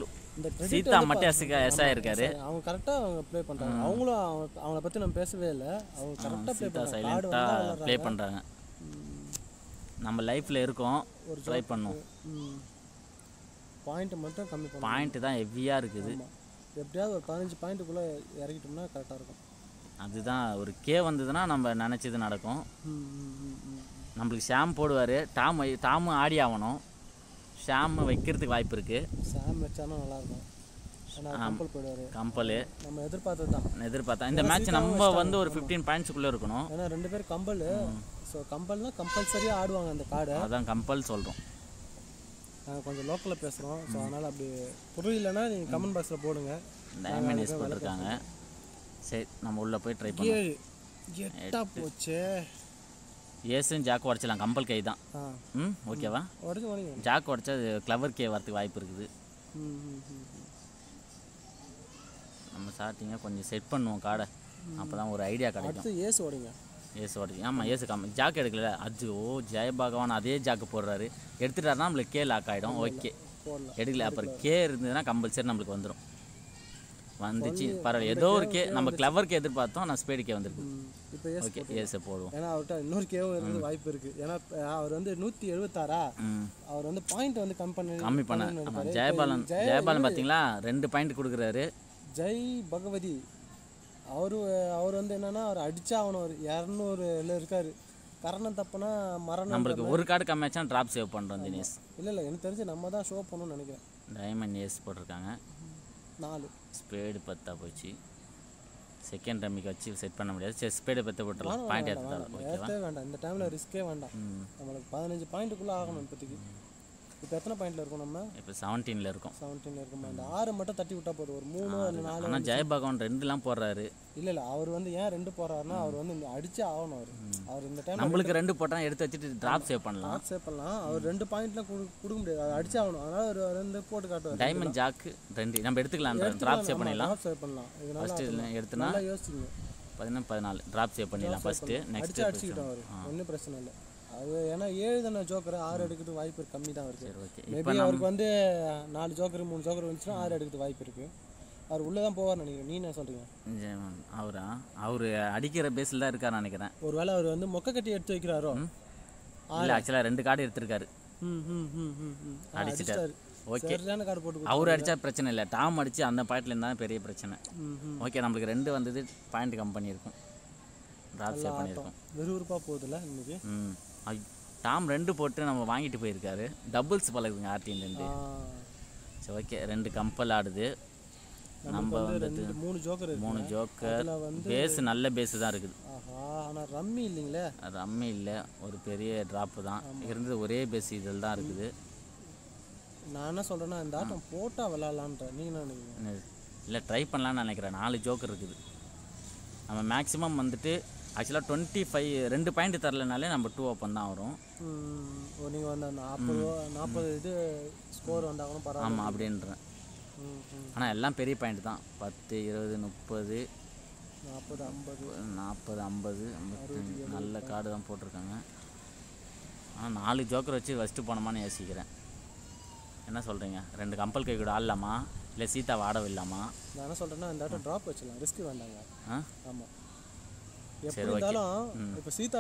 சீதா மட்டும் எஸ் எஸ் ஆயிருக்காரு அவங்க கரெக்டா அவங்க ப்ளே பண்றாங்க. அவங்களும் அவங்க அவங்கள பத்தி நம்ம பேசவே இல்லை. அவங்க கரெக்டா ப்ளே பண்றாங்க. வந்தா ப்ளே பண்ணுறாங்க நம்ம லைஃப்பில் இருக்கோம். ட்ரை பண்ணோம். பாயிண்ட் மட்டும் கம்மி பண்ணணும். பாயிண்ட் தான் ஹெவியாக இருக்குது. எப்படியாவது ஒரு பதினஞ்சு பாயிண்ட்டுக்குள்ள இறக்கிட்டோம்னா கரெக்டா இருக்கும். அதுதான் ஒரு கே வந்ததுன்னா நம்ம நினச்சது நடக்கும். நம்மளுக்கு ஷாம் போடுவார். டாம் வை- டாமு ஆடி ஆகணும். ஷாம் வைக்கிறதுக்கு வாய்ப்பு இருக்குது சாம் வச்சானா நல்லா இருக்கும் ஏன்னா கம்பல். நம்ம எதிர்பார்த்தது தான். எதிர்பார்த்தா இந்த மேட்ச் நம்ம வந்து ஒரு ஃபிஃப்டீன் பாயிண்ட்ஸுக்குள்ளே இருக்கணும். ஏன்னா ரெண்டு பேர் கம்பல். ஸோ கம்பல்னா கம்பல்சரியா ஆடுவாங்க அந்த கார்டை அதான் கம்பல் சொல்கிறோம் நாங்கள் கொஞ்சம் லோக்கலில் பேசுகிறோம் ஸோ அதனால் அப்படி புரியலன்னா நீங்கள் கமெண்ட் பாக்ஸில் போடுங்க. டைமண்ட் யூஸ் பண்ணிருக்காங்க சரி நம்ம உள்ளே போய் ட்ரை பண்ணோம் ஏழு எட்டா. போச்சே. ஏசும் ஜாக் உடச்சிடலாம். கம்பல் கை தான். ம் ஓகேவா? ஜாக் உடச்சா அது கிளவர் கே வரதுக்கு வாய்ப்பு இருக்குது. நம்ம ஸ்டார்டிங்காக கொஞ்சம் செட் பண்ணுவோம் காடை. அப்போ தான் ஒரு ஐடியா கிடைக்கும். ஏசு உடைங்க. ஏசு உடச்சி. ஆமாம் ஏசு கம் ஜாக் எடுக்கல. அது ஓ ஜெய பகவான் அதே ஜாக்கு போடுறாரு. எடுத்துட்டாருன்னா நம்மளுக்கு கே லாக் ஆகிடும் ஓகே. எடுக்கல. அப்புறம் கே இருந்ததுன்னா கம்பல்சரி நம்மளுக்கு வந்துடும் வந்துச்சு. பரவாயில்ல. ஏதோ ஒரு கே நம்ம கிளவருக்கு எதிர்பார்த்தோம் நான் ஸ்பீடு கே வந்திருக்கு. இப்போ ஏசு ஓகே ஏசை போடுவோம் ஏன்னா அவர்கிட்ட இன்னொரு கேவும் இருந்து வாய்ப்பு இருக்குது ஏன்னா அவர் வந்து நூற்றி எழுபத்தாறா அவர் வந்து பாயிண்ட் வந்து கம்மி பண்ணி கம்மி பண்ண. ஜெயபாலன் ஜெய- ஜெயபாலன் பார்த்தீங்களா ரெண்டு பாயிண்ட் கொடுக்குறாரு. ஜெய் பகவதி. அவரு அவர் வந்து என்னன்னா அவர் அடிச்சா அவனை ஒரு இரநூறுல இருக்காரு. கரணம் தப்புனா மரணம் நம்மளுக்கு ஒரு கார்டு கம்மியாச்சும் ட்ராப் சேவ் பண்ணுறோம் தினேஷ். இல்லை இல்லை எனக்கு தெரிஞ்சு நம்ம தான் ஷோ பண்ணணும்னு நினைக்கிறேன். டைமண்ட் ஏஸ் போட்டிருக்காங்க. நாலு ஸ்பேடு பத்தா போச்சு செகண்ட் ரம்மிக்கு வச்சு செட் பண்ண முடியாது சரி ஸ்பேடு பத்து போட்டுடலாம் பாயிண்ட் எடுத்துட்டாலும் ஓகேவா ஏற்றவே வேண்டாம் இந்த டைமில் ரிஸ்க்கே வேண்டாம் ம் நம்மளுக்கு பதினஞ்சு பாயிண்ட்டுக்குள்ளே ஆகணும் இப்போதைக்கு இப்போ எத்தனை பாயிண்ட்ல இருக்கோம் நம்ம? இப்போ செவன்டீனில் இருக்கும். செவன்டீன் இருக்குமா. இந்த ஆறு மட்டும் தட்டி விட்டா போதும். ஒரு மூணு நாலு ஆனால் ஜெயபகவான் ரெண்டுலாம் போடுறாரு. இல்லை இல்லை அவர் வந்து ஏன் ரெண்டு போறாருன்னா அவர் வந்து இந்த அடிச்சே ஆகணும் அவர். அவர் இந்த டைம் நம்மளுக்கு ரெண்டு போட்டால் எடுத்து வச்சுட்டு ட்ராப் சேவ் பண்ணலாம். லாக் சேவ் பண்ணலாம். அவர் ரெண்டு பாயிண்ட்லாம் கொடுக்க முடியாது. அவர் அடிச்சே ஆகணும். அதனால அவர் ரெண்டு போட்டு காட்டுவார். டைமண்ட் ஜாக்கு ரெண்டு. நம்ம எடுத்துக்கலாம் ட்ராப் சேவ் பண்ணிடலாம். லாக் சேவ் பண்ணலாம். ஃபஸ்ட்டு எடுத்தோன்னா நல்லா யோசிச்சுங்க பதினொன்று பதினாலு. ட்ராப் சேவ் பண்ணிடலாம் ஃபஸ்ட்டு நெக்ஸ்ட்டு அடிச்சுக்கிட்டோம் அவர். ஒன்றும் பிரச்சனை இல்லை. அது ஏன்னா ஏழு தானே ஜோக்கர் ஆறு எடுக்கிறது வாய்ப்பு கம்மி தான் இருக்கு. சரி ஓகே. மேபி அவருக்கு வந்து நாலு ஜோக்கர் மூணு ஜோக்கர் வந்துச்சுன்னா ஆறு எடுக்கிறது வாய்ப்பு இருக்கு. அவர் உள்ளே தான் போவார் நினைக்கிறேன். நீ என்ன சொல்றீங்க? ஜெயமன் அவரா? அவர் அடிக்கிற பேஸில் தான் இருக்கார் நினைக்கிறேன். ஒருவேளை அவர் வந்து மொக்க கட்டி எடுத்து வைக்கிறாரோ? இல்லை ஆக்சுவலாக ரெண்டு கார்டு எடுத்திருக்காரு. அடிச்சிட்டாரு. ஓகே. கார்டு போட்டு. அவர் அடித்தா பிரச்சனை இல்லை. டாம் அடித்து அந்த பாயிண்ட்ல இருந்தால் பெரிய பிரச்சனை. ஓகே நம்மளுக்கு ரெண்டு வந்தது பாயிண்ட் கம்பெனி இருக்கும் ட்ராப் பண்ணியிருக்கோம். விறுவிறுப்பாக போகுதுல்ல இன்னைக்கு? ம். டாம் ரெண்டு போட்டு நம்ம வாங்கிட்டு போயிருக்காரு. டபுள்ஸ் பழகுதுங்க ஆர்டின்லேருந்து ஆ, சரி ஓகே. ரெண்டு கம்பல் ஆடுது. நம்ம வந்து மூணு ஜோக்கர் மூணு ஜோக்கர் பேஸ் நல்ல பேஸ் தான் இருக்குது. ஆனால் ரம்மி இல்லைங்களே? ரம்மி இல்லை. ஒரு பெரிய ட்ராப்பு தான். இருந்தது ஒரே பேஸ் இதில் தான் இருக்குது. நான் என்ன சொல்கிறேன்னா இந்த ஆட்டம் போட்டால் விளாட்லான்ற நீ என்ன நினைக்கிறீங்க? இல்லை ட்ரை பண்ணலாம்னு நினைக்கிறேன். நாலு ஜோக்கர் இருக்குது. நம்ம மேக்ஸிமம் வந்துட்டு ஆக்சுவலாக டுவெண்ட்டி ஃபைவ் ரெண்டு பாயிண்ட் தரலனாலே நம்ம டூ ஓப்பன் தான் வரும். நீங்கள் வந்து நாற்பது நாற்பது இது ஸ்கோர் வந்தால் கூட பரவாயில்ல. ஆமாம் அப்படின்றேன். ஆனால் எல்லாம் பெரிய பாயிண்ட் தான். பத்து இருபது முப்பது. நாற்பது ஐம்பது. நாற்பது ஐம்பது ஐம்பத்தஞ்சு நல்ல கார்டு தான் போட்டிருக்காங்க. ஆனால் நாலு ஜோக்கர் வச்சு ஃபஸ்ட்டு போனோமான்னு யோசிக்கிறேன். என்ன சொல்கிறீங்க ரெண்டு கம்பல் கை கூட ஆடலாமா? இல்லை சீதாவை ஆட விடலாமா நான் என்ன சொல்கிறேன்னா இந்த ஆட்டம் ட்ராப் வச்சிடலாம். ரிஸ்க் வேண்டாங்க. ஆ? ஆமாம் எப்படி இருந்தாலும் இப்போ சீதா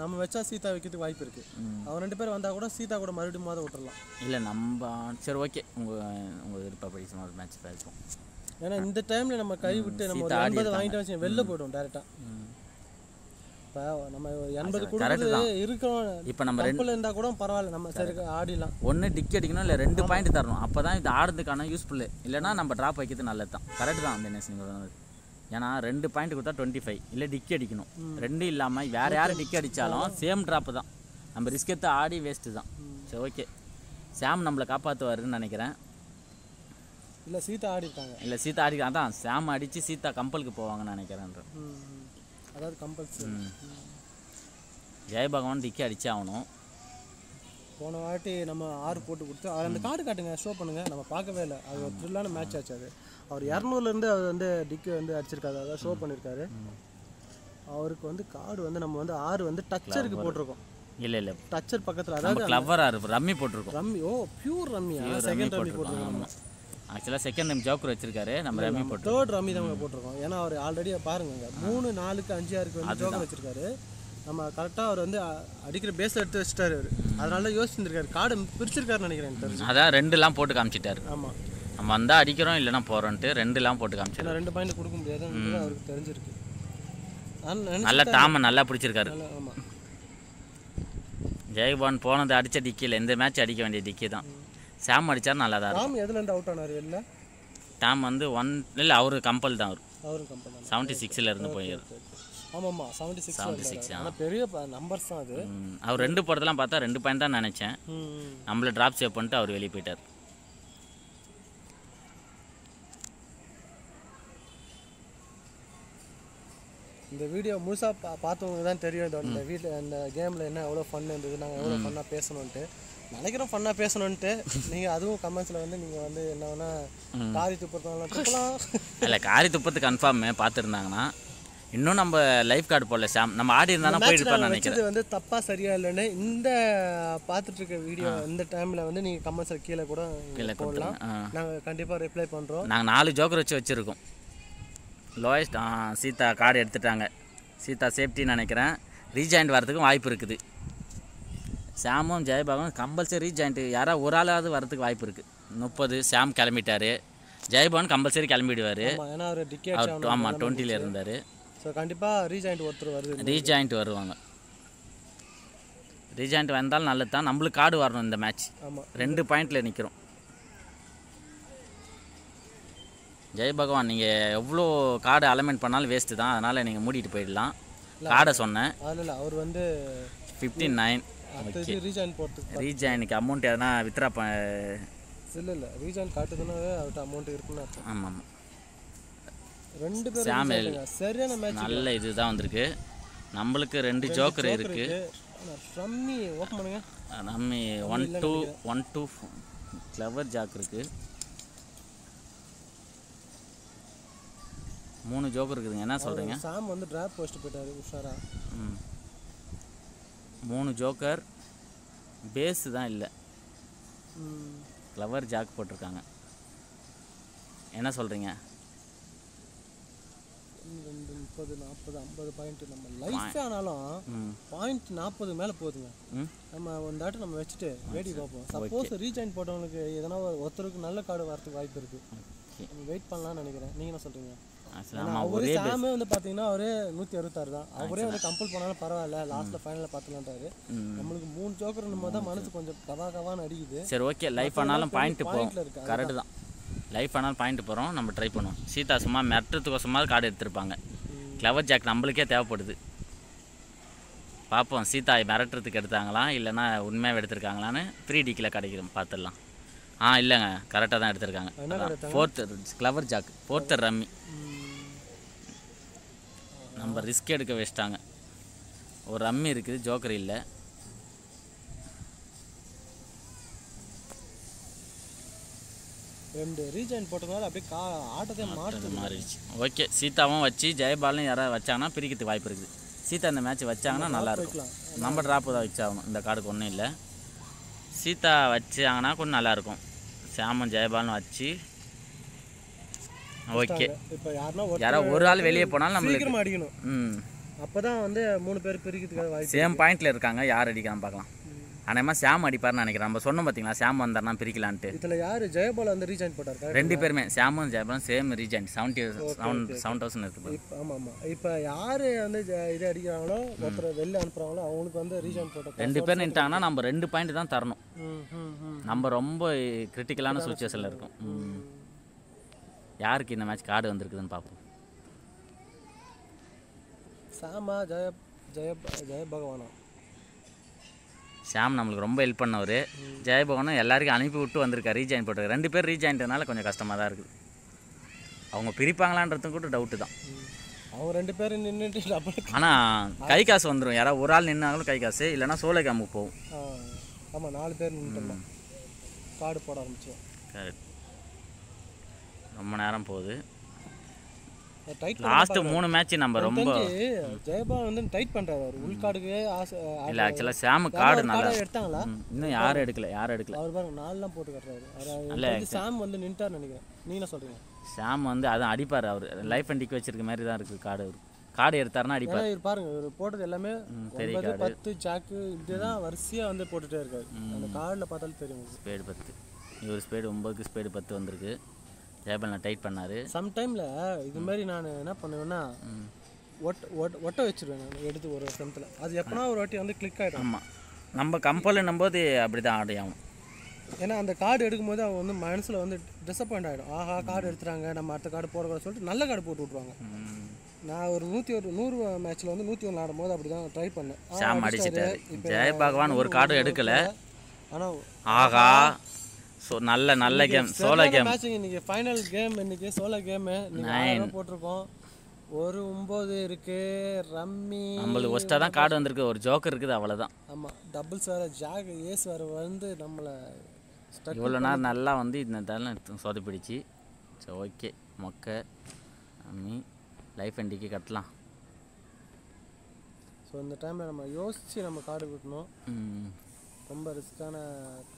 நம்ம வச்சா சீதா வைக்கிறதுக்கு வாய்ப்பு இருக்கு. அவன் ரெண்டு பேர் வந்தா கூட சீதா கூட மறுபடியும் மோத விட்டுறலாம் இல்லை நம்ம சரி ஓகே உங்கள் உங்கள் விருப்பப்படி சும்மா ஒரு மேட்ச் பேசுவோம் ஏன்னா இந்த டைம்ல நம்ம கை விட்டு நம்ம ஒரு இருக்காங்க. வாங்கிட்டு வச்சு வெளில போயிடும் டேரெக்டா நம்ம எண்பது கொடுக்குறது இருக்கிறோம் இப்போ நம்ம ரெண்டு இருந்தா கூட பரவாயில்ல நம்ம சரி ஆடிடலாம். ஒன்று டிக் அடிக்கணும் இல்லை ரெண்டு பாயிண்ட் தரணும். அப்போ தான் இது ஆடுறதுக்கான யூஸ்ஃபுல்லு இல்லைனா நம்ம ட்ராப் வைக்கிறது நல்லது தான் கரெக்ட் தான் நீங்கள் சொன்னது. ஏன்னா ரெண்டு பாயிண்ட் கொடுத்தா டுவெண்ட்டி ஃபைவ் இல்லை டிக் அடிக்கணும். ரெண்டு இல்லாமல் வேறு யார் டிக் அடித்தாலும் சேம் ட்ராப்பு தான். நம்ம ரிஸ்க் எடுத்து ஆடி வேஸ்ட்டு தான். சரி ஓகே சாம் நம்மளை காப்பாற்றுவாருன்னு நினைக்கிறேன். இல்லை சீதா ஆடி இருக்காங்க. இல்லை சீதா அடி அதான் சாம் அடித்து சீதா கம்பலுக்கு போவாங்கன்னு நினைக்கிறேன். அதாவது கம்பல்சரி ம். ஜெய பகவான் டிக்கி அடிச்சே ஆகணும். போன வாட்டி நம்ம ஆறு போட்டு கொடுத்து அந்த கார்டு காட்டுங்க ஷோ பண்ணுங்க. நம்ம பார்க்கவே இல்லை. அது ஒரு த்ரில்லான மேட்ச் ஆச்சு அது. அவர் இரநூறுலேருந்து அவர் வந்து டிக்கு வந்து அடிச்சிருக்காரு. அதான் ஷோ பண்ணியிருக்காரு அவருக்கு வந்து கார்டு வந்து நம்ம வந்து ஆறு வந்து டச்சருக்கு போட்டிருக்கோம். இல்லை இல்லை. டச்சர் பக்கத்தில். அதாவது கிளவராக இருக்கும் ரம்மி போட்டிருக்கோம். Rummy oh pure rummy. Second rummy போட்டிருக்கோம். ஆக்சுவலாக செகண்ட் டைம் ஜோக்கர் வச்சிருக்காரு. நம்ம ரம்மி போட்டு தேர்ட் ரம்மி தான் போட்டிருக்கோம். ஏன்னா அவர் ஆல்ரெடி பாருங்க மூணு நாலுக்கு அஞ்சு ஆறுக்கு வந்து ஜோக்கர் வச்சிருக்காரு. நம்ம கரெக்டாக அவர் வந்து அடிக்கிற பேஸில் எடுத்து வச்சுட்டாரு அவர். அதனால தான் யோசிச்சிருக்காரு கார்டு பிரிச்சிருக்காருன்னு நினைக்கிறேன் அதான் ரெண்டுலாம் போட்டு காமிச்சிட்டாரு. ஆமாம் நம்ம வந்தால் அடிக்கிறோம் இல்லைன்னா போகிறோன்ட்டு ரெண்டுலாம் போட்டு காமிச்சிட்டாரு ஏன்னா ரெண்டு பாயிண்ட் கொடுக்க முடியாதுன்னு அவருக்கு தெரிஞ்சிருக்கு. நல்லா டாமை நல்லா பிடிச்சிருக்காரு. ஜெயபான் போனது அடித்த டிக்கியில் இந்த மேட்ச் அடிக்க வேண்டிய டிக்கி தான். சாம் அடித்தார் நல்லா தான் ராம் எதுலேருந்து அவுட் ஆனார்? வெளில டாம் வந்து ஒன் இல்லை அவரு கம்பல் தான் அவர். அவரும் கம்பெனி செவன்ட்டி சிக்ஸில் இருந்து போயிரு. ஆமாம்மா செவன்ட்டி சிக்ஸ் 76, ஆ. ஆனால் பெரிய நம்பர்ஸ் தான் அது. ம், அவர் ரெண்டு போகிறதெல்லாம் பார்த்தா ரெண்டு பாயிண்ட் தான் நினச்சேன். நம்மள ட்ராப் சேவ் பண்ணிட்டு அவர் வெளியே போயிட்டார். இந்த வீடியோ முழுசாக பா பார்த்தவங்களுக்கு தான் தெரியும். இதோட இந்த வீட்டில் இந்த கேமில் என்ன எவ்வளோ ஃபன் இருந்தது நாங்கள் எவ்வளோ ஃபன்னாக பேசணுன்ட்டு நினைக்கிறோம் ஃபன்னாக பேசணுன்ட்டு நீங்கள் அதுவும் கமெண்ட்ஸில் வந்து நீங்கள் வந்து என்ன வேணால் காரி துப்புறதுனால துப்பலாம். இல்லை காரி துப்பத்து கன்ஃபார்ம் பார்த்துருந்தாங்கன்னா இன்னும் நம்ம லைஃப் கார்டு போடல சாம் நம்ம ஆடி இருந்தாலும் போயிருப்பான்னு நினைக்கிறேன். வச்சது வந்து தப்பாக சரியா இல்லைன்னு இந்த பார்த்துட்டு இருக்க வீடியோ இந்த டைமில் வந்து நீங்கள் கமெண்ட்ஸில் கீழே கூட கீழே போடலாம். நாங்கள் கண்டிப்பாக ரிப்ளை பண்ணுறோம் நாங்கள் நாலு ஜோக்கர் வச்சு வச்சுருக்கோம். லோயஸ்ட் சீதா கார்டு எடுத்துட்டாங்க. சீதா சேஃப்டின்னு நினைக்கிறேன். ரீஜாயிண்ட் வரதுக்கும் வாய்ப்பு இருக்குது. சாமும் ஜெயபாகும் கம்பல்சரி ரீஜாயிண்ட். யாராவது ஒரு ஆளாவது வரதுக்கு வாய்ப்பு இருக்குது முப்பது சாம் கிளம்பிட்டாரு. ஜெயபான் கம்பல்சரி கிளம்பிடுவார். ஏன்னா அவர் டிக்கெட் ஆமாம் டுவெண்ட்டியில் இருந்தார். ஸோ கண்டிப்பாக ரீஜாயிண்ட் ஒருத்தர் வருது. ரீஜாயிண்ட் வருவாங்க. ரீஜாயிண்ட் வந்தாலும் நல்லது தான் நம்மளுக்கு கார்டு வரணும் இந்த மேட்ச் ரெண்டு பாயிண்டில் நிற்கிறோம் ஜெய் பகவான் நீங்கள் எவ்வளோ கார்டு அலமெண்ட் பண்ணாலும் வேஸ்ட்டு தான். அதனால் நீங்கள் மூடிட்டு போயிடலாம். கார்டை சொன்னேன். அதில் அவர் வந்து ஃபிஃப்டீன் நைன் ரீஜாயின் போகிறதுக்கு ரீஜாயினுக்கு அமௌண்ட் எதனா வித்ரா ப இல்லை இல்லை ரீஜாயின் காட்டுதுன்னாவே அவர்கிட்ட அமௌண்ட் இருக்குன்னு அர்த்தம். ஆமாம் ஆமாம். ரெண்டு பேரும் பண்ணுங்க. சரியான மேட்ச் நல்ல இதுதான் வந்திருக்கு. நம்மளுக்கு ரெண்டு ஜோக்கர் இருக்குது ரம்மி ஓப்பன் பண்ணுங்க. நம்ம one two one two clover jack இருக்குது மூணு ஜோக்கர் இருக்குதுங்க. என்ன சொல்கிறீங்க சாம் வந்து டிராப் போஸ்ட் போயிட்டாரு உஷாரா. ம். மூணு ஜோக்கர் பேஸு தான் இல்லை. ம். ஃப்ளவர் ஜாக் போட்டிருக்காங்க. என்ன சொல்கிறீங்க ரெண்டு முப்பது நாற்பது ஐம்பது பாயிண்ட் நம்ம லைஃப் ஆனாலும் பாயிண்ட் நாற்பது மேலே போகுதுங்க நம்ம ஒரு தாட்டி நம்ம வச்சுட்டு வேடி பார்ப்போம். சப்போஸ் ரீஜாயின் போட்டவங்களுக்கு எதனா ஒரு ஒருத்தருக்கு நல்ல கார்டு வரதுக்கு வாய்ப்பு இருக்கு. ஓகே. நம்ம வெயிட் பண்ணலாம்னு நினைக்கிறேன். நீங்க என்ன ஆமாம் அவரே சாமே வந்து பார்த்தீங்கன்னா அவரே நூற்றி அறுபத்தாறு தான். அவரே வந்து கம்பல் பண்ணாலும் பரவாயில்ல லாஸ்ட்டில் ஃபைனலில் பார்த்துலான்றாரு. நம்மளுக்கு மூணு ஜோக்கர் நம்ம தான் மனசு கொஞ்சம் கவா கவான்னு அடிக்குது. சரி ஓகே லைஃப் ஆனாலும் பாயிண்ட் போகும் கரெக்டு தான். லைஃப் ஆனாலும் பாயிண்ட் போகிறோம் நம்ம ட்ரை பண்ணுவோம். சீதா சும்மா மிரட்டுறதுக்கோசமாவது கார்டு எடுத்திருப்பாங்க. கிளவர் ஜாக் நம்மளுக்கே தேவைப்படுது. பார்ப்போம் சீதா மிரட்டுறதுக்கு எடுத்தாங்களா இல்லைன்னா உண்மையாக எடுத்திருக்காங்களான்னு ப்ரீ டிக்கில் கிடைக்கிறோம் பார்த்துடலாம். ஆ இல்லைங்க கரெக்டாக தான் எடுத்திருக்காங்க? Fourth clover jack fourth rummy. நம்ம ரிஸ்க் எடுக்க வச்சிட்டாங்க. ஒரு ரம்மி இருக்குது ஜோக்கர் இல்லை. ரெண்டு ரீஜாயின் போட்டதுனால அப்படியே கா ஆட்டத்தை மாற்று அது மாறிடுச்சு. ஓகே சீதாவும் வச்சு ஜெயபாலும் யாராவது வச்சாங்கன்னா பிரிக்கிறதுக்கு வாய்ப்பு இருக்குது. சீதா இந்த மேட்ச் வச்சாங்கன்னா நல்லா இருக்கும் நம்ம ட்ராப் தான் வச்சாகணும். இந்த கார்டுக்கு ஒன்றும் இல்லை. சீதா வச்சாங்கன்னா கொஞ்சம் நல்லாயிருக்கும். சாமன் ஜெயபாலும் வச்சு ஓகே இப்போ யாருன்னா யாரோ ஒரு ஆள் வெளியே போனாலும் நம்மளுக்கு சீக்கிரமா அடிக்கணும். ம். அப்பதான் வந்து மூணு பேர் பிரிக்கிறதுக்காக வாய்ப்பு சேம் பாயிண்டில் இருக்காங்க. யார் அடிக்கலாம் பார்க்கலாம். அநேகமாக சாம் அடிப்பார்னு நினைக்கிறேன். நம்ம சொன்னோம் பார்த்தீங்களா சாம் வந்தார்னா பிரிக்கலான்ட்டு. இதுல யாரு? ஜெயபால் வந்து ரீஜாயின் போட்டார். ரெண்டு பேருமே. சாமும் ஜெயபாலும் same region seventy seven seven thousand இருக்குது இப்போ ஆமா ஆமா. இப்போ யாரு வந்து இது அடிக்கிறாங்களோ ஒருத்தர் வெளில அனுப்புறாங்களோ அவங்களுக்கு வந்து ரீஜாயின் போட்ட ரெண்டு பேர் நின்ட்டாங்கன்னா நம்ம ரெண்டு பாயிண்ட் தான் தரணும். நம்ம ரொம்ப கிரிட்டிக்கலான சுச்சுவேஷனில் இருக்கும். யாருக்கு இந்த மேட்ச் கார்டு வந்திருக்குதுன்னு பார்ப்போம். சாமா ஜெய ஜெய ஜெய பகவானா? ஷாம் நம்மளுக்கு ரொம்ப ஹெல்ப் பண்ணவர். ஜெயபவனும் எல்லாருக்கும் அனுப்பி விட்டு வந்திருக்காரு ரீஜாயின் போட்டு ரெண்டு பேர் ரீஜாயின்ட்டனால கொஞ்சம் கஷ்டமாக தான் இருக்குது. அவங்க பிரிப்பாங்களான்றதும் கூட டவுட்டு தான். அவங்க ரெண்டு பேரும் நின்றுட்டு ஆனால் கை காசு வந்துடும் யாராவது ஒரு ஆள் நின்னாலும் கை காசு இல்லைன்னா சோலை காமுக்கு போகும். ஆமாம் நாலு பேர் நின்றுட்டோம் கார்டு போட ஆரம்பிச்சோம் கரெக்ட் ரொம்ப நேரம் போகுது. டைட் லாஸ்ட்டு மூணு மேட்ச் நம்ம ரொம்ப ஜெயபா வந்து டைட் பண்ணுறாரு அவர். உள்காடுக்கு ஆசை இல்லை ஆக்சுவலாக சாமு கார்டு நல்லா எடுத்தாங்களா? இன்னும் யாரும் எடுக்கல யாரும் எடுக்கல. அவர் பாருங்க நாலுலாம் போட்டு கட்டுறாரு. தெரிஞ்சு சாம் வந்து நின்ட்டார் நினைக்கிறேன். நீங்க சொல்றீங்க? சாம் வந்து அதான் அடிப்பார் அவர். லைஃப் அண்ட் டிக் வச்சிருக்க மாதிரி தான் இருக்குது கார்டு அவர். கார்டு எடுத்தாருன்னா அடிப்பார். இவர் பாருங்க இவர் போட்டது எல்லாமே பெரிய பத்து ஜாக்கு இப்படிதான் வரிசையா வந்து போட்டுட்டே இருக்காரு. அந்த கார்டில் பார்த்தாலும் தெரியும் ஸ்பேடு பத்து. இவர் ஸ்பேடு ஒம்பதுக்கு ஸ்பேடு பத்து வந்திருக்கு. நான் டைட் பண்ணார். சம்டைம்ல இது மாதிரி நான் என்ன பண்ணுவேன்னா ஒட்ட ஒட்ட ஒட்ட வச்சிருவேன் நான் எடுத்து ஒரு சமத்தில் அது எப்பனா ஒரு வாட்டி வந்து கிளிக் ஆகிடும் ஆமாம் நம்ம கம்பல்னும் போது அப்படி தான் ஆடி ஆகும். ஏன்னா அந்த கார்டு எடுக்கும்போது அவங்க வந்து மனசுல வந்து டிசப்பாயிண்ட் ஆகிடும் ஆஹா கார்டு எடுத்துறாங்க நம்ம அடுத்த கார்டு போடக்கூடாது சொல்லிட்டு நல்ல கார்டு போட்டு விட்ருவாங்க. நான் ஒரு நூற்றி ஒரு நூறு மேட்ச்சில் வந்து நூற்றி ஒன்று ஆடும்போது அப்படி தான் ட்ரை பண்ணேன். சாம் அடிச்சிட்டாரு. ஜெய் பகவான் ஒரு கார்டும் எடுக்கல. ஆனால் ஆகா ஸோ நல்ல நல்ல கேம் சோலோ கேம் இன்னைக்கு ஃபைனல் கேம் இன்னைக்கு சோலோ கேமு நீங்கள் போட்டிருக்கோம். ஒரு ஒம்பது இருக்கு. ரம்மி நம்மளுக்கு ஒஸ்ட்டாக தான் கார்டு வந்திருக்கு. ஒரு ஜோக்கர் இருக்குது அவ்வளோதான் ஆமாம் டபுள்ஸ் வேறு ஜாக் ஏஸ் வேறு வந்து நம்மளை இவ்வளோ நேரம் நல்லா வந்து இந்த தரம் சொதப்பிடிச்சு. சரி ஓகே மொக்க அம்மி லைஃப் அண்டிக்கு கட்டலாம். ஸோ இந்த டைமில் நம்ம யோசித்து நம்ம கார்டு விட்டணும். ரொம்ப ரிஸ்க்கான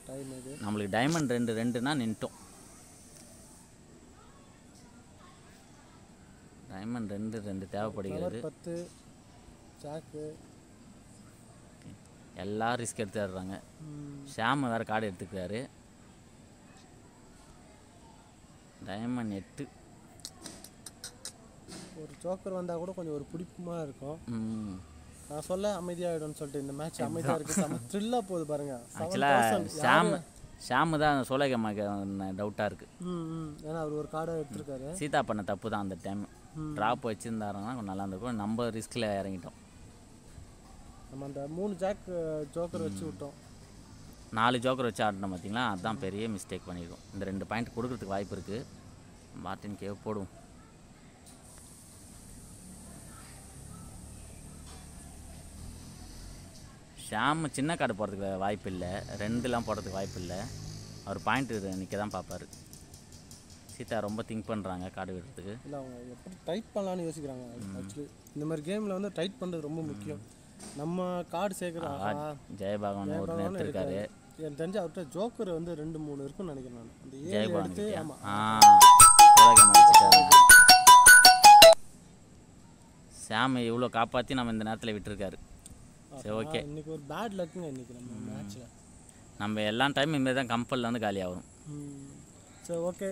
டைம் இது. நம்மளுக்கு டைமண்ட் ரெண்டு ரெண்டுனா நின்ட்டோம். டைமண்ட் ரெண்டு ரெண்டு தேவைப்படுகிறது. பத்து ஜாக்கு எல்லாம் ரிஸ்க் எடுத்து ஆடுறாங்க ம், ஷாம் வேறு கார்டு எடுத்துக்கிறாரு. டைமண்ட் எட்டு. ஒரு ஜோக்கர் வந்தால் கூட கொஞ்சம் ஒரு பிடிப்புமா இருக்கும். ம். நான் சொல்ல அமைதியாகிடும்னு சொல்லிட்டு இந்த மேட்ச் அமைதியாக இருக்குது செம்ம த்ரில்லாக போகுது பாருங்க. ஆக்சுவலாக ஷாம் ஷாமு தான் சோழகம்மாக்கு டவுட்டாக இருக்குது ம் ஏன்னா அவர் ஒரு கார்டை எடுத்திருக்காரு. சீதா பண்ண தப்பு தான் அந்த டைம் ட்ராப் வச்சுருந்தாருன்னா கொஞ்சம் நல்லா இருந்திருக்கும். நம்ம ரிஸ்கில் இறங்கிட்டோம். நம்ம அந்த மூணு ஜாக் ஜோக்கர் வச்சு விட்டோம். நாலு ஜோக்கர் வச்சு ஆடினோம் பார்த்தீங்களா அதுதான் பெரிய மிஸ்டேக் பண்ணியிருக்கோம் இந்த ரெண்டு பாயிண்ட் கொடுக்கறதுக்கு வாய்ப்பு இருக்குது மார்டின் கேவ் போடுவோம். ஷாம் சின்ன கார்டு போடுறதுக்கு வாய்ப்பு இல்லை ரெண்டுலாம் போடுறதுக்கு வாய்ப்பு இல்லை அவர் பாயிண்ட் நிற்க தான் பார்ப்பாரு சீதா ரொம்ப திங்க் பண்ணுறாங்க கார்டு விடுறதுக்கு. இல்லை அவங்க எப்படி டைட் பண்ணலாம்னு யோசிக்கிறாங்க. ஆக்சுவலி இந்த மாதிரி கேமில் வந்து டைட் பண்ணுறது ரொம்ப முக்கியம். நம்ம கார்டு சேர்க்குறோம் ஜெயபாகவன் ஒரு எடுத்திருக்காரு. எனக்கு தெரிஞ்சு அவர்கிட்ட ஜோக்கர் வந்து ரெண்டு மூணு இருக்கும்னு நினைக்கிறேன் நான். அந்த ஏழு எடுத்து? ஆமாம் சாம் இவ்வளோ காப்பாற்றி நம்ம இந்த நேரத்தில் விட்டுருக்காரு. சரி ஓகே. இன்னைக்கு ஒரு பேட் லக்குங்க இன்னைக்கு நம்ம மேட்ச்சில் நம்ம எல்லா டைம் இனிமேல் தான் கம்பலில் வந்து காலி ஆகும். சரி ஓகே.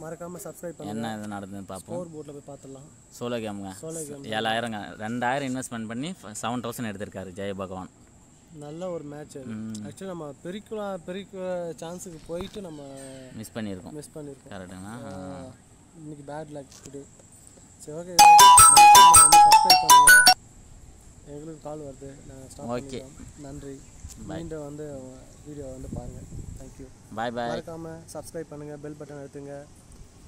மறக்காமல் சப்ஸ்கிரைப் பண்ணுங்க. என்ன இது நடந்ததுன்னு பார்ப்போம் ஸ்கோர் போர்டில் போய் பார்த்துடலாம். சோலோ கேமுங்க சோலோ கேம் ஏழாயிரங்க. ரெண்டாயிரம் இன்வெஸ்ட்மெண்ட் பண்ணி செவன் தௌசண்ட் எடுத்திருக்காரு ஜெய பகவான். நல்ல ஒரு மேட்ச் ஆக்சுவலி நம்ம பெருக்கலாம் பெருக்க சான்ஸுக்கு போயிட்டு நம்ம மிஸ் பண்ணியிருக்கோம். மிஸ் பண்ணியிருக்கோம். கரெக்டுங்களா ஆஹ், இன்னைக்கு பேட் லக் டுடே சரி ஓகே. மறக்காம சப்ஸ்கிரைப் பண்ணுங்க. எங்களுக்கு கால் வருது. நாங்கள். பண்ணிக்கிறோம். நன்றி. மீண்டும் வந்து வீடியோ வந்து பாருங்கள் தேங்க்யூ பாய் பாய் மறக்காமல் சப்ஸ்கிரைப் பண்ணுங்கள் பெல் பட்டன் அழுத்துங்க.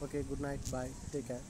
Okay good night bye take care